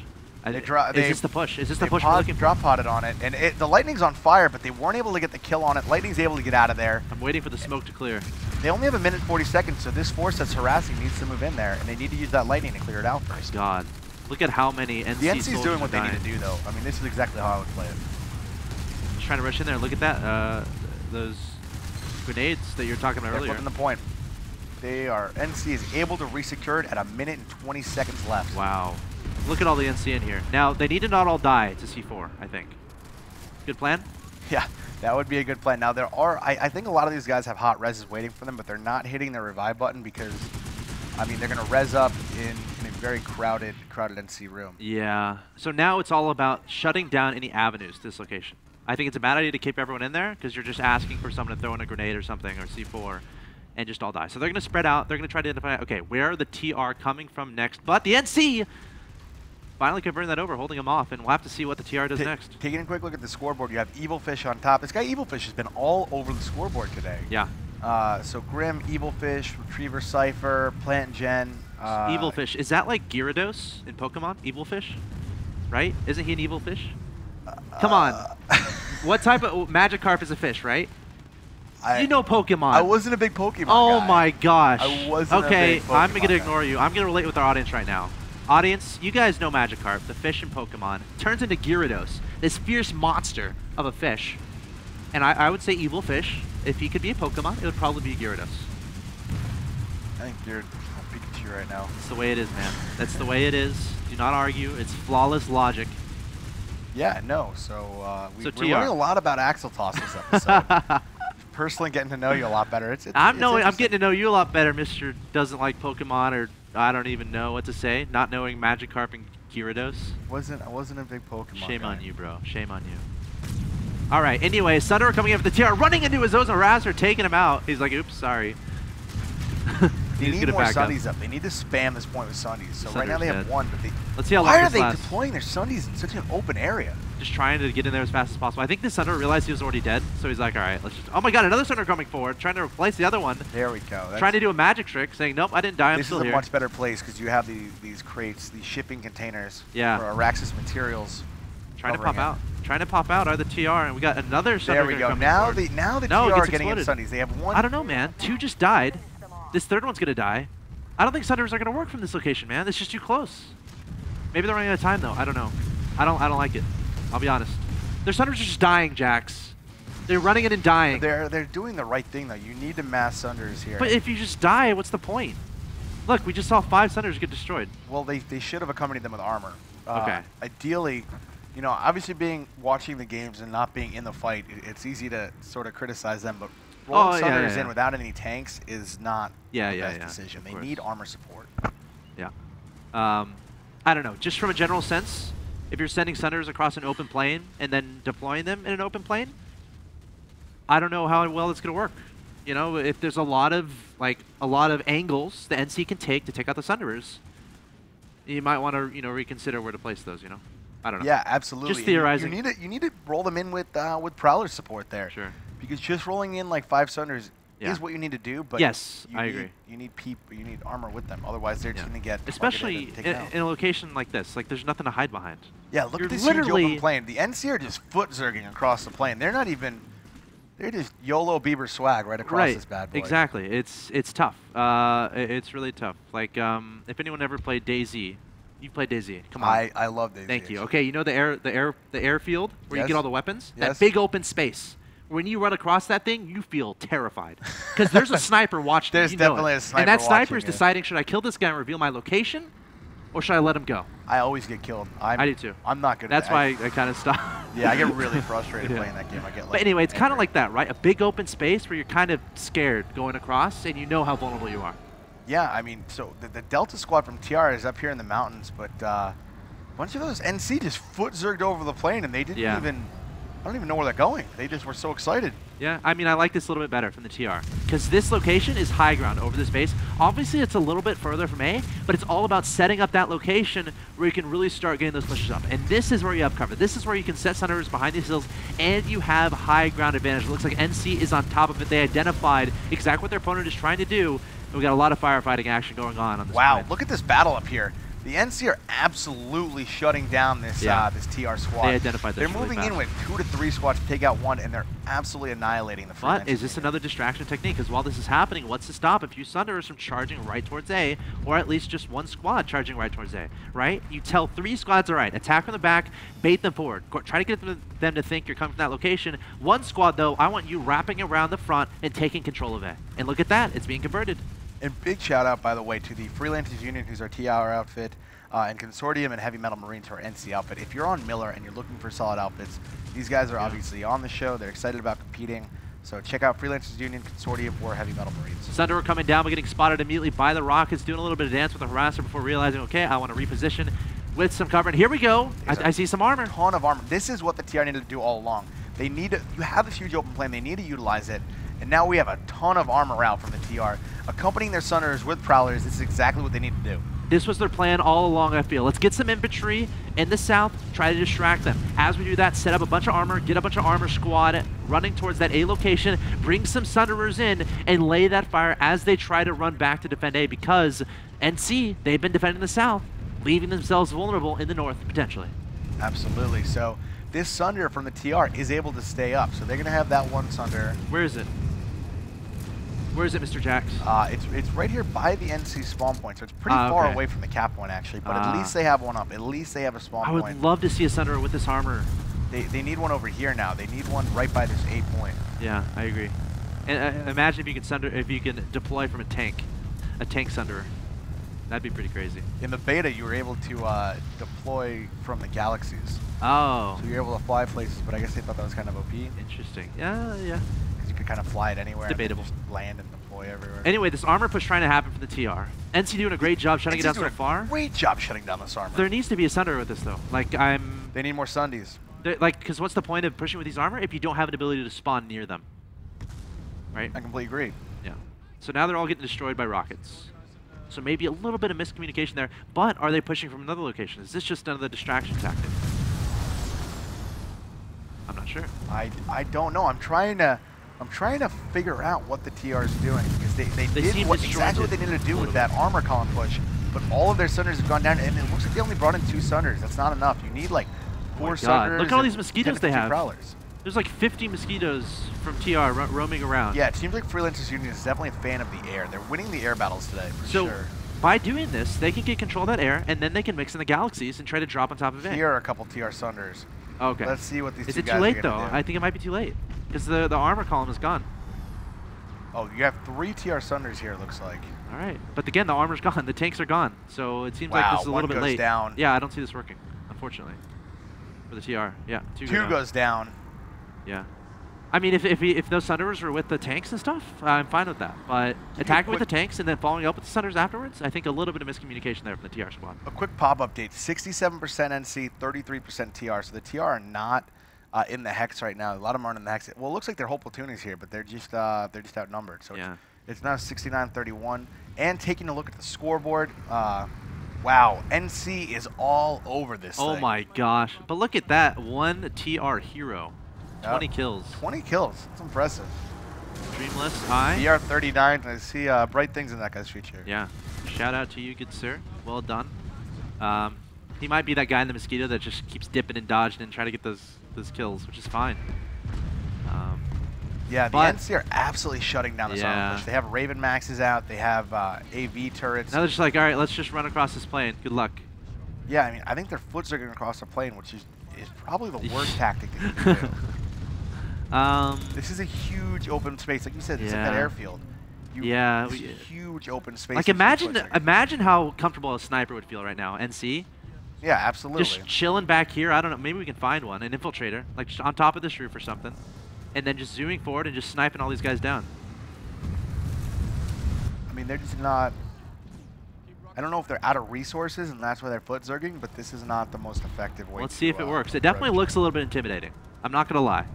[SPEAKER 2] They dro-
[SPEAKER 1] is
[SPEAKER 2] they-
[SPEAKER 1] this the push? Is this the push
[SPEAKER 2] pod-
[SPEAKER 1] we're looking for?
[SPEAKER 2] drop potted on it, and it, the lightning's on fire, but they weren't able to get the kill on it. Lightning's able to get out of there.
[SPEAKER 1] I'm waiting for the smoke to clear.
[SPEAKER 2] They only have a minute 40 seconds, so this force that's harassing needs to move in there, and they need to use that lightning to clear it out first.
[SPEAKER 1] God, look at how many NC
[SPEAKER 2] The NC's doing what they need to do, though. I mean, this is exactly how I would play it.
[SPEAKER 1] just trying to rush in there. Look at that. Uh, those grenades that you were talking about
[SPEAKER 2] They're
[SPEAKER 1] earlier.
[SPEAKER 2] flipping the point. They are NC is able to resecure it at a minute and 20 seconds left.
[SPEAKER 1] Wow. Look at all the NC in here. Now, they need to not all die to C4, I think. Good plan?
[SPEAKER 2] Yeah, that would be a good plan. Now there are, I, I think a lot of these guys have hot reses waiting for them, but they're not hitting the revive button because, I mean, they're gonna res up in, in very crowded, crowded NC room.
[SPEAKER 1] Yeah. So now it's all about shutting down any avenues to this location. I think it's a bad idea to keep everyone in there because you're just asking for someone to throw in a grenade or something or C4 and just all die. So they're going to spread out. They're going to try to identify, okay, where are the TR coming from next? But the NC finally converting that over, holding them off, and we'll have to see what the TR does
[SPEAKER 2] Ta-
[SPEAKER 1] next.
[SPEAKER 2] Taking a quick look at the scoreboard, you have Evil Fish on top. This guy Evil Fish has been all over the scoreboard today.
[SPEAKER 1] Yeah.
[SPEAKER 2] Uh, so Grim, Evil Fish, Retriever Cipher, Plant Gen. Uh,
[SPEAKER 1] evil fish. Is that like Gyarados in Pokemon? Evil fish? Right? Isn't he an evil fish? Come on.
[SPEAKER 2] uh,
[SPEAKER 1] What type of oh, Magikarp is a fish, right?
[SPEAKER 2] I,
[SPEAKER 1] you know Pokemon.
[SPEAKER 2] I wasn't a big Pokemon
[SPEAKER 1] Oh
[SPEAKER 2] guy.
[SPEAKER 1] my gosh.
[SPEAKER 2] I wasn't a
[SPEAKER 1] okay, I'm gonna
[SPEAKER 2] guy.
[SPEAKER 1] ignore you. I'm gonna relate with our audience right now. Audience, you guys know Magikarp, the fish in Pokemon, turns into Gyarados, this fierce monster of a fish. And I, I would say evil fish. If he could be a Pokemon, it would probably be Gyarados.
[SPEAKER 2] I think you're Pikachu right now.
[SPEAKER 1] That's the way it is, man. That's the way it is. Do not argue. It's flawless logic.
[SPEAKER 2] Yeah, no. So, uh, we,
[SPEAKER 1] So TR.
[SPEAKER 2] learning a lot about Axeltoss this episode. Personally, getting to know you a lot better. It's, it's
[SPEAKER 1] I'm
[SPEAKER 2] it's
[SPEAKER 1] knowing. I'm getting to know you a lot better, Mister. Doesn't like Pokemon, or I don't even know what to say. Not knowing Magikarp and Gyarados.
[SPEAKER 2] Wasn't I wasn't a big Pokemon.
[SPEAKER 1] Shame
[SPEAKER 2] guy.
[SPEAKER 1] on you, bro. Shame on you. All right. Anyway, Sunder coming in with the TR, running into his Ozo taking him out. He's like, "Oops, sorry."
[SPEAKER 2] They need more
[SPEAKER 1] back up.
[SPEAKER 2] Up. They need to spam this point with Sundies. So right now they have one, but they.
[SPEAKER 1] Let's see how long
[SPEAKER 2] Why are they
[SPEAKER 1] lasts.
[SPEAKER 2] deploying their Sundies in such an open area?
[SPEAKER 1] Just trying to get in there as fast as possible. I think the Sunder realized he was already dead, so he's like, "All right, let's just." Oh my God, another Sunder coming forward, trying to replace the other one,
[SPEAKER 2] There we go. That's,
[SPEAKER 1] trying to do a magic trick, saying, "Nope, I didn't die. I'm
[SPEAKER 2] This is
[SPEAKER 1] still
[SPEAKER 2] a much better place because you have the, these crates, these shipping containers
[SPEAKER 1] Yeah.
[SPEAKER 2] for Auraxis materials.
[SPEAKER 1] trying to pop
[SPEAKER 2] it.
[SPEAKER 1] out. Trying to pop out are the TR, and we got another Sunder
[SPEAKER 2] There we go. Now the now the
[SPEAKER 1] No, it
[SPEAKER 2] TR are getting in. Sundies. They have one.
[SPEAKER 1] I don't know, man. Two just died. This third one's gonna die. I don't think Sunders are gonna work from this location, man. It's just too close. Maybe they're running out of time though. I don't know. I don't. I don't like it. I'll be honest. Their Sunders are just dying, Jax. They're running it and dying.
[SPEAKER 2] They're they're doing the right thing though. You need to mass Sunders here.
[SPEAKER 1] But if you just die, what's the point? Look, we just saw five Sunders get destroyed.
[SPEAKER 2] Well, they, they should have accompanied them with armor. Uh,
[SPEAKER 1] Okay.
[SPEAKER 2] Ideally, you know, obviously being watching the games and not being in the fight, it's easy to sort of criticize them. But rolling
[SPEAKER 1] Oh, yeah, yeah, yeah.
[SPEAKER 2] in without any tanks is not
[SPEAKER 1] Yeah,
[SPEAKER 2] the
[SPEAKER 1] yeah,
[SPEAKER 2] best
[SPEAKER 1] yeah,
[SPEAKER 2] decision. They need armor support.
[SPEAKER 1] Yeah. Um, I don't know. Just from a general sense, if you're sending Sunders across an open plane and then deploying them in an open plane, I don't know how well it's going to work. You know, if there's a lot of like a lot of angles the NC can take to take out the Sunderers, you might want to you know reconsider where to place those. You know, I don't know.
[SPEAKER 2] Yeah, absolutely. You-
[SPEAKER 1] theorizing.
[SPEAKER 2] You, need to you need to roll them in with uh, with Prowler support there.
[SPEAKER 1] Sure.
[SPEAKER 2] Because just rolling in like five Sunders
[SPEAKER 1] Yeah.
[SPEAKER 2] is what you need to do. But
[SPEAKER 1] Yes,
[SPEAKER 2] you
[SPEAKER 1] I
[SPEAKER 2] need,
[SPEAKER 1] agree.
[SPEAKER 2] You need people. You need armor with them. Otherwise, they're just going to get
[SPEAKER 1] Especially in, in a location like this, like there's nothing to hide behind.
[SPEAKER 2] Yeah, look
[SPEAKER 1] You're
[SPEAKER 2] at this huge open plane. The NC are just foot zerging across the plane. They're not even. They're just YOLO Bieber swag right across
[SPEAKER 1] right.
[SPEAKER 2] this bad boy.
[SPEAKER 1] Exactly. It's it's tough. Uh, it's really tough. Like um, if anyone ever played DayZ, you played DayZ. Come on.
[SPEAKER 2] I, I love DayZ.
[SPEAKER 1] Thank you. Okay, you know the air the air the airfield where you get all the weapons?
[SPEAKER 2] Yes.
[SPEAKER 1] That big open space. When you run across that thing, you feel terrified because there's a sniper watching.
[SPEAKER 2] There's
[SPEAKER 1] you
[SPEAKER 2] definitely
[SPEAKER 1] it.
[SPEAKER 2] a sniper
[SPEAKER 1] And that sniper is deciding should I kill this guy and reveal my location, or should I let him go?
[SPEAKER 2] I always get killed. I'm,
[SPEAKER 1] I do too.
[SPEAKER 2] I'm not good.
[SPEAKER 1] That's
[SPEAKER 2] at
[SPEAKER 1] why. I, I kind of stop.
[SPEAKER 2] yeah, I get really frustrated
[SPEAKER 1] Yeah.
[SPEAKER 2] playing that game. I get. Like,
[SPEAKER 1] But anyway, it's kind of like that, right? A big open space where you're kind of scared going across, and you know how vulnerable you are.
[SPEAKER 2] Yeah, I mean, so the, the Delta squad from TR is up here in the mountains, but uh, a bunch of those NC just foot zerged over the plane, and they didn't
[SPEAKER 1] Yeah.
[SPEAKER 2] even. I don't even know where they're going. They just were so excited.
[SPEAKER 1] Yeah, I mean, I like this a little bit better from the TR because this location is high ground over this base. Obviously, it's a little bit further from A, but it's all about setting up that location where you can really start getting those pushes up. And this is where you have cover. This is where you can set Sunderers behind these hills, and you have high ground advantage. It looks like NC is on top of it. They identified exactly what their opponent is trying to do, and we got a lot of firefighting action going on on this
[SPEAKER 2] Wow, look at this battle up here. The NC are absolutely shutting down this
[SPEAKER 1] Yeah.
[SPEAKER 2] uh, this TR squad.
[SPEAKER 1] They identified
[SPEAKER 2] They're
[SPEAKER 1] really
[SPEAKER 2] moving in with two to three squads to take out one, and they're absolutely annihilating the
[SPEAKER 1] But is this another distraction technique? Because while this is happening, what's to stop a few Sunderers from charging right towards A, or at least just one squad charging right towards A, right? You tell three squads, all right, attack from the back, bait them forward. Go- Try to get them them to think you're coming from that location. One squad, though, I want you wrapping around the front and taking control of A. And look at that, it's being converted.
[SPEAKER 2] And big shout out, by the way, to the Freelancers Union, who's our TR outfit, uh, and Consortium and Heavy Metal Marines, who are NC outfit. If you're on Miller and you're looking for solid outfits, these guys are
[SPEAKER 1] Yeah.
[SPEAKER 2] obviously on the show. They're excited about competing. So check out Freelancers Union, Consortium, or Heavy Metal Marines.
[SPEAKER 1] Sunderer coming down, but getting spotted immediately by the Rockets, doing a little bit of dance with the harasser before realizing, okay, I want to reposition with some cover. And here we go. I, I see some armor.
[SPEAKER 2] ton of armor. This is what the TR needed to do all along. They need to, you have this huge open plane, they need to utilize it, and now we have a ton of armor out from the TR. Accompanying their Sunderers with Prowlers, this is exactly what they need to do.
[SPEAKER 1] This was their plan all along, I feel. Let's get some infantry in the south, try to distract them. As we do that, set up a bunch of armor, get a bunch of armor squad running towards that A location, bring some Sunderers in, and lay that fire as they try to run back to defend A because NC, they've been defending the south, leaving themselves vulnerable in the north, potentially.
[SPEAKER 2] Absolutely. So this Sunder from the TR is able to stay up. So they're going to have that one Sunder.
[SPEAKER 1] Where is it? Where is it, Mr. Jax?
[SPEAKER 2] Uh, it's, it's right here by the NC spawn point, so it's pretty
[SPEAKER 1] Ah,
[SPEAKER 2] far
[SPEAKER 1] okay.
[SPEAKER 2] away from the cap point, actually. But
[SPEAKER 1] Ah.
[SPEAKER 2] at least they have one up. At least they have a spawn point.
[SPEAKER 1] I would
[SPEAKER 2] point.
[SPEAKER 1] love to see a Sunderer with this armor.
[SPEAKER 2] They, they need one over here now. They need one right by this A point.
[SPEAKER 1] Yeah, I agree. And uh, imagine if you could sunder, if you can deploy from a tank, a tank Sunderer. That'd be pretty crazy.
[SPEAKER 2] In the beta, you were able to uh, deploy from the galaxies.
[SPEAKER 1] Oh,
[SPEAKER 2] So you're able to fly places, but I guess they thought that was kind of OP.
[SPEAKER 1] interesting. Yeah, yeah.
[SPEAKER 2] Could kind of fly it anywhere.
[SPEAKER 1] Debatable.
[SPEAKER 2] land and deploy everywhere.
[SPEAKER 1] Anyway, this armor push trying to happen for the TR. NC doing a great job shutting it
[SPEAKER 2] NC's
[SPEAKER 1] down so far.
[SPEAKER 2] Great job shutting down this armor.
[SPEAKER 1] There needs to be a Sunderer with this though. Like I'm,
[SPEAKER 2] they need more Sundies.
[SPEAKER 1] they're- like, because what's the point of pushing with these armor if you don't have an ability to spawn near them? Right?
[SPEAKER 2] I completely agree.
[SPEAKER 1] Yeah. So now they're all getting destroyed by rockets. So maybe a little bit of miscommunication there. But are they pushing from another location? Is this just another distraction tactic? I'm not sure.
[SPEAKER 2] I, I don't know. I'm trying to I'm trying to figure out what the TR is doing because they, they,
[SPEAKER 1] They
[SPEAKER 2] did what, exactly what they needed to do with that armor column push, but all of their Sunders have gone down, and it looks like they only brought in two Sunders. That's not enough. You need like oh four
[SPEAKER 1] Oh God,
[SPEAKER 2] Sunders.
[SPEAKER 1] look at all these mosquitoes they have.
[SPEAKER 2] Prowlers.
[SPEAKER 1] There's like 50 mosquitoes from TR ro roaming around.
[SPEAKER 2] Yeah, it seems like Freelancers Union is definitely a fan of the air. They're winning the air battles today for
[SPEAKER 1] So
[SPEAKER 2] sure.
[SPEAKER 1] by doing this, they can get control of that air, and then they can mix in the galaxies and try to drop on top of it.
[SPEAKER 2] Here are a couple TR Sunders.
[SPEAKER 1] Okay.
[SPEAKER 2] Let's see what these
[SPEAKER 1] Is it too late though?
[SPEAKER 2] do.
[SPEAKER 1] I think it might be too late because the the armor column is gone.
[SPEAKER 2] Oh, you have three TR Sunders here, it looks like.
[SPEAKER 1] All right, but again, the armor's gone. The tanks are gone. So it seems like this is a little bit late.
[SPEAKER 2] down.
[SPEAKER 1] Yeah, I don't see this working, unfortunately, for the TR. Yeah, two, go
[SPEAKER 2] Two
[SPEAKER 1] down.
[SPEAKER 2] goes down.
[SPEAKER 1] Yeah. I mean, if, if, if those Sunderers were with the tanks and stuff, I'm fine with that. But attacking with the tanks and then following up with the Sunderers afterwards, I think a little bit of miscommunication there from the TR squad.
[SPEAKER 2] A quick pop update 67% NC, 33% TR. So the TR are not uh, in the hex right now. A lot of them aren't in the hex. Well, it looks like their whole platoon is here, but they're just uh, they're just outnumbered. So
[SPEAKER 1] Yeah.
[SPEAKER 2] it's, it's now 69-31. And taking a look at the scoreboard, uh, wow, NC is all over this
[SPEAKER 1] Oh
[SPEAKER 2] thing.
[SPEAKER 1] my gosh. But look at that. One TR hero. 20 kills.
[SPEAKER 2] 20 kills. That's impressive.
[SPEAKER 1] Dreamless high.
[SPEAKER 2] TR 39. I see uh, bright things in that guy's future.
[SPEAKER 1] Yeah. Shout out to you, good sir. Well done. Um, he might be that guy in the mosquito that just keeps dipping and dodging and trying to get those those kills, which is fine. Um,
[SPEAKER 2] Yeah, the NC are absolutely shutting down this armor
[SPEAKER 1] Yeah.
[SPEAKER 2] push. They have Raven Maxes out. They have uh, AV turrets.
[SPEAKER 1] now they're just like, all right, let's just run across this plane. Good luck.
[SPEAKER 2] Yeah, I mean, I think they're foot zerging across the plane, which is, is probably the worst tactic you can do.
[SPEAKER 1] Um,
[SPEAKER 2] This is a huge open space. Like you said, it's like that
[SPEAKER 1] Yeah.
[SPEAKER 2] airfield. You,
[SPEAKER 1] Yeah, we-
[SPEAKER 2] huge open space.
[SPEAKER 1] like
[SPEAKER 2] that you can
[SPEAKER 1] imagine, imagine how comfortable a sniper would feel right now. NC,
[SPEAKER 2] Yeah, absolutely.
[SPEAKER 1] just chilling back here. I don't know. Maybe we can find one, an infiltrator, like just on top of this roof or something, and then just zooming forward and just sniping all these guys down.
[SPEAKER 2] I mean, they're just not. I don't know if they're out of resources and that's why they're foot zerging, but this is not the most effective way.
[SPEAKER 1] Let's
[SPEAKER 2] to,
[SPEAKER 1] see if it
[SPEAKER 2] uh,
[SPEAKER 1] works. It definitely
[SPEAKER 2] approach
[SPEAKER 1] looks a little bit intimidating. I'm not gonna lie.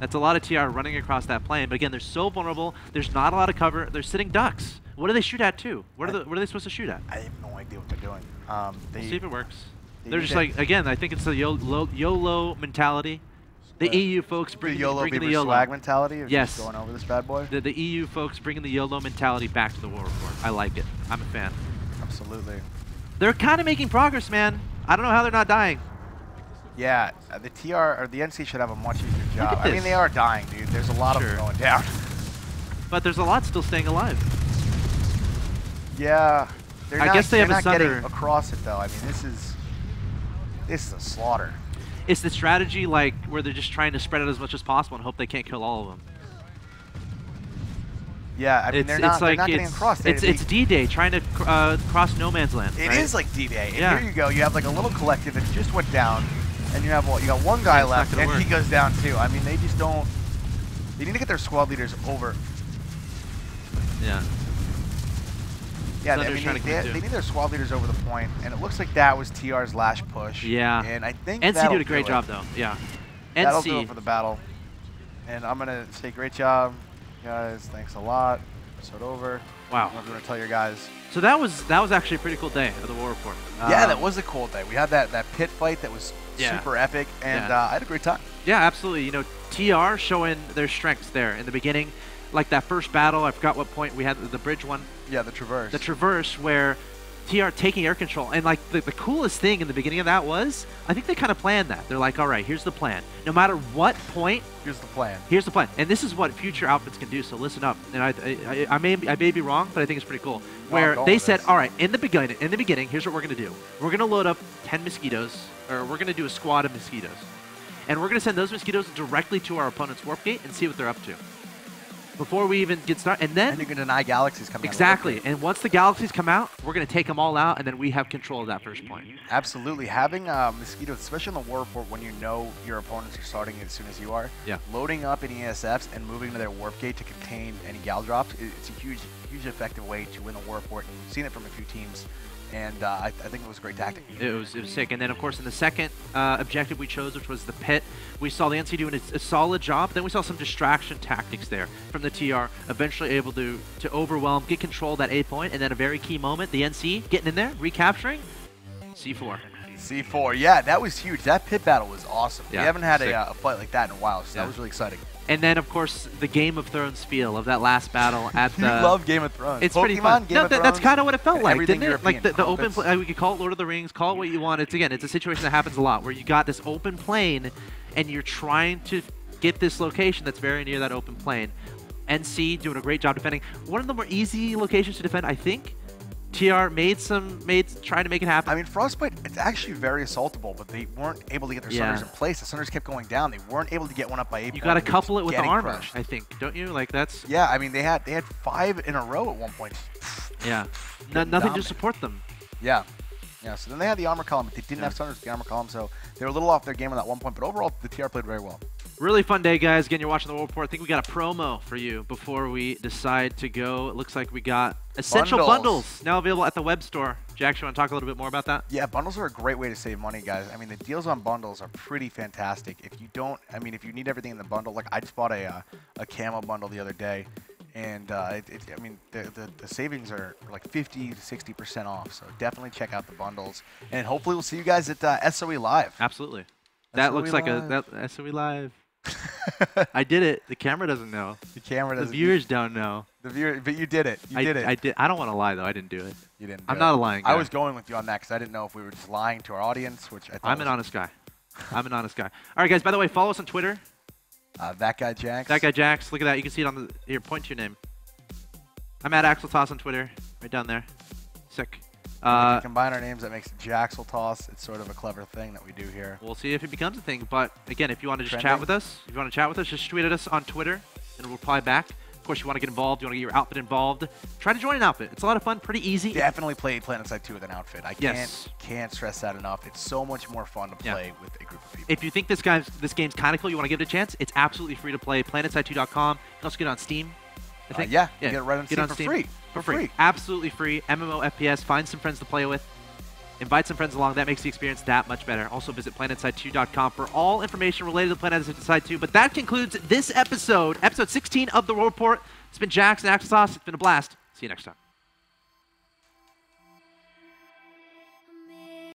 [SPEAKER 1] That's a lot of TR running across that plane, but again, they're so vulnerable. There's not a lot of cover. They're sitting ducks. What do they shoot at too? What are
[SPEAKER 2] I-
[SPEAKER 1] the, What are they supposed to shoot at?
[SPEAKER 2] I have no idea what they're doing. Um, they,
[SPEAKER 1] We'll see if it works.
[SPEAKER 2] they
[SPEAKER 1] They're just like again. I think it's the YOLO, YOLO mentality. The
[SPEAKER 2] The-
[SPEAKER 1] EU folks
[SPEAKER 2] the
[SPEAKER 1] bringing
[SPEAKER 2] YOLO
[SPEAKER 1] bringing the YOLO.
[SPEAKER 2] swag mentality of
[SPEAKER 1] Yes.
[SPEAKER 2] just going over this bad boy.
[SPEAKER 1] The, the EU folks bringing the YOLO mentality back to the war report. I like it. I'm a fan.
[SPEAKER 2] Absolutely.
[SPEAKER 1] They're kind of making progress, man. I don't know how they're not dying.
[SPEAKER 2] Yeah, uh, the TR or the NC should have a much easier job. I mean, they are dying, dude. There's a lot of
[SPEAKER 1] Sure.
[SPEAKER 2] them going down.
[SPEAKER 1] But there's a lot still staying alive.
[SPEAKER 2] yeah, they're
[SPEAKER 1] I
[SPEAKER 2] not,
[SPEAKER 1] guess they
[SPEAKER 2] they're
[SPEAKER 1] have a Sunder.
[SPEAKER 2] across it though. I mean, this is this is a slaughter.
[SPEAKER 1] It's the strategy like where they're just trying to spread it as much as possible and hope they can't kill all of them.
[SPEAKER 2] Yeah, I mean,
[SPEAKER 1] it's
[SPEAKER 2] they're
[SPEAKER 1] it's
[SPEAKER 2] not, they're
[SPEAKER 1] like
[SPEAKER 2] not getting
[SPEAKER 1] it's,
[SPEAKER 2] across. They-
[SPEAKER 1] it's, it's D-Day trying to cr- uh, cross no man's land.
[SPEAKER 2] It
[SPEAKER 1] right?
[SPEAKER 2] is like D-Day. And
[SPEAKER 1] Yeah.
[SPEAKER 2] here you go. You have like a little collective that just went down, and you have what? You got one guy
[SPEAKER 1] it's
[SPEAKER 2] left, and he goes down too. I mean, they just don't. They need to get their squad leaders over.
[SPEAKER 1] Yeah.
[SPEAKER 2] Yeah, they, I mean, they, they,
[SPEAKER 1] to.
[SPEAKER 2] they need their squad leaders over the point, and it looks like that was TR's last push.
[SPEAKER 1] Yeah.
[SPEAKER 2] And I think
[SPEAKER 1] NC did a great job though. Yeah.
[SPEAKER 2] That'll do it for the battle. And I'm gonna say great job, guys. Thanks a lot. Episode over.
[SPEAKER 1] Wow.
[SPEAKER 2] I'm gonna tell your guys.
[SPEAKER 1] So that was that was actually a pretty cool day of the War Report.
[SPEAKER 2] yeah,
[SPEAKER 1] Um,
[SPEAKER 2] that was a cool day. We had that that pit fight that was
[SPEAKER 1] Yeah.
[SPEAKER 2] super epic, and
[SPEAKER 1] Yeah.
[SPEAKER 2] uh, I had a great time.
[SPEAKER 1] Yeah, absolutely. You know, TR showing their strengths there in the beginning. Like that first battle, I forgot what point we had the bridge one.
[SPEAKER 2] Yeah, the traverse.
[SPEAKER 1] the traverse where TR taking air control. And like the, the coolest thing in the beginning of that was, I think they kind of planned that. They're like, all right, here's the plan. No matter what point,
[SPEAKER 2] Here's the plan.
[SPEAKER 1] here's the plan. And this is what future outfits can do. So listen up. And I, I, I may I may be wrong, but I think it's pretty cool. Where
[SPEAKER 2] going
[SPEAKER 1] they said, all right, in the beginning, in the beginning, here's what we're gonna do. We're gonna load up 10 mosquitoes, or we're gonna do a squad of mosquitoes, and we're gonna send those mosquitoes directly to our opponent's warp gate and see what they're up to. Before we even get started, and then
[SPEAKER 2] And you can deny galaxies coming out
[SPEAKER 1] Exactly. And once the galaxies come out, we're going to take them all out, and then we have control of that first point.
[SPEAKER 2] Absolutely. Having uh, mosquitoes, especially in the war report when you know your opponents are starting as soon as you are,
[SPEAKER 1] Yeah.
[SPEAKER 2] loading up any ESFs and moving to their warp gate to contain any gal drops, it's a huge, huge effective way to win the war report. And we've seen it from a few teams, and uh, I, I think it was a great tactic.
[SPEAKER 1] It was, it was sick. And then, of course, in the second uh, objective we chose, which was the pit, we saw the NC doing a, a solid job. Then we saw some distraction tactics there from the TR, eventually able to, to overwhelm, get control of that A point, and then a very key moment, the NC getting in there, recapturing C4.
[SPEAKER 2] C4, yeah, that was huge. That pit battle was awesome.
[SPEAKER 1] Yeah,
[SPEAKER 2] we haven't had a, uh, a fight like that in a while, so
[SPEAKER 1] Yeah.
[SPEAKER 2] that was really exciting.
[SPEAKER 1] And then, of course, the Game of Thrones feel of that last battle at the.
[SPEAKER 2] you love Game of Thrones.
[SPEAKER 1] It's
[SPEAKER 2] Pokemon,
[SPEAKER 1] pretty fun.
[SPEAKER 2] Game
[SPEAKER 1] no,
[SPEAKER 2] of
[SPEAKER 1] that- that's kind of what it felt like,
[SPEAKER 2] everything
[SPEAKER 1] didn't it? Like the, the open,
[SPEAKER 2] Crumpets.
[SPEAKER 1] uh, we could call it Lord of the Rings, call it what you want. It's again, it's a situation that happens a lot where you got this open plane, and you're trying to get this location that's very near that open plane. NC doing a great job defending. One of the more easy locations to defend, I think. TR made some, made trying to make it happen.
[SPEAKER 2] I mean, Frostbite, it's actually very assaultable, but they weren't able to get their
[SPEAKER 1] Yeah.
[SPEAKER 2] Sunders in place. The Sunders kept going down. They weren't able to get one up by eight.
[SPEAKER 1] you got to
[SPEAKER 2] points. They were
[SPEAKER 1] couple it with the armor,
[SPEAKER 2] crushed.
[SPEAKER 1] I think, don't you? Like that's
[SPEAKER 2] Yeah, I mean, they had they had five in a row at one point.
[SPEAKER 1] yeah, no, nothing to support them.
[SPEAKER 2] Yeah. Yeah, so then they had the armor column, but they didn't
[SPEAKER 1] Yeah.
[SPEAKER 2] have Sunders with the armor column, so they were a little off their game on that one point, but overall, the TR played very well.
[SPEAKER 1] Really fun day, guys. Again, you're watching the War Report. I think we got a promo for you before we decide to go. It looks like we got essential
[SPEAKER 2] Bundles.
[SPEAKER 1] bundles, now available at the web store. Jax, you want to talk a little bit more about that?
[SPEAKER 2] Yeah, bundles are a great way to save money, guys. I mean, the deals on bundles are pretty fantastic. If you don't, I mean, if you need everything in the bundle, like I just bought a uh, a camo bundle the other day, and uh, it, it, I mean, the, the the savings are like 50 to 60 percent off. So definitely check out the bundles, and hopefully we'll see you guys at uh, SOE Live.
[SPEAKER 1] Absolutely. That
[SPEAKER 2] what
[SPEAKER 1] looks
[SPEAKER 2] we
[SPEAKER 1] like a that SOE live. I did it. The camera doesn't know.
[SPEAKER 2] the camera doesn't.
[SPEAKER 1] The viewers don't know.
[SPEAKER 2] The viewer, but you did it. You
[SPEAKER 1] I
[SPEAKER 2] did it.
[SPEAKER 1] I did. I don't want to lie though. I didn't do it.
[SPEAKER 2] you didn't.
[SPEAKER 1] I'm
[SPEAKER 2] do
[SPEAKER 1] not a lying
[SPEAKER 2] I was going with you on that because I didn't know if we were just lying to our audience, which I
[SPEAKER 1] I'm an honest guy. I'm an honest guy. All right, guys. By the way, follow us on Twitter.
[SPEAKER 2] uh, that guy Jax.
[SPEAKER 1] That guy Jax. Look at that. You can see it on the here. Point to your name. I'm at Axeltoss on Twitter. Right down there. Sick.
[SPEAKER 2] If we
[SPEAKER 1] Uh,
[SPEAKER 2] combine our names, that makes Jaxel toss. It's sort of a clever thing that we do here.
[SPEAKER 1] We'll see if it becomes a thing. But again, if you want to just chat with us, if you want to chat with us, just tweet at us on Twitter, and we'll reply back. Of course, you want to get involved, you want to get your outfit involved. Try to join an outfit. It's a lot of fun, pretty easy.
[SPEAKER 2] Definitely play PlanetSide 2 with an outfit. I can't can't stress that enough. It's so much more fun to
[SPEAKER 1] Yeah.
[SPEAKER 2] play with a group of people.
[SPEAKER 1] If you think this guy's this game's kind of cool, you want to give it a chance, it's absolutely free to play. PlanetSide2.com. You can also get it on Steam. I
[SPEAKER 2] Uh,
[SPEAKER 1] think.
[SPEAKER 2] yeah, you get it right on Steam for free.
[SPEAKER 1] For free.
[SPEAKER 2] free.
[SPEAKER 1] Absolutely free. MMO FPS. Find some friends to play with. Invite some friends along. That makes the experience that much better. Also visit PlanetSide2.com for all information related to PlanetSide 2. But that concludes this episode, episode 16 of the War Report. It's been Jax and Axeltoss. It's been a blast. See you next time.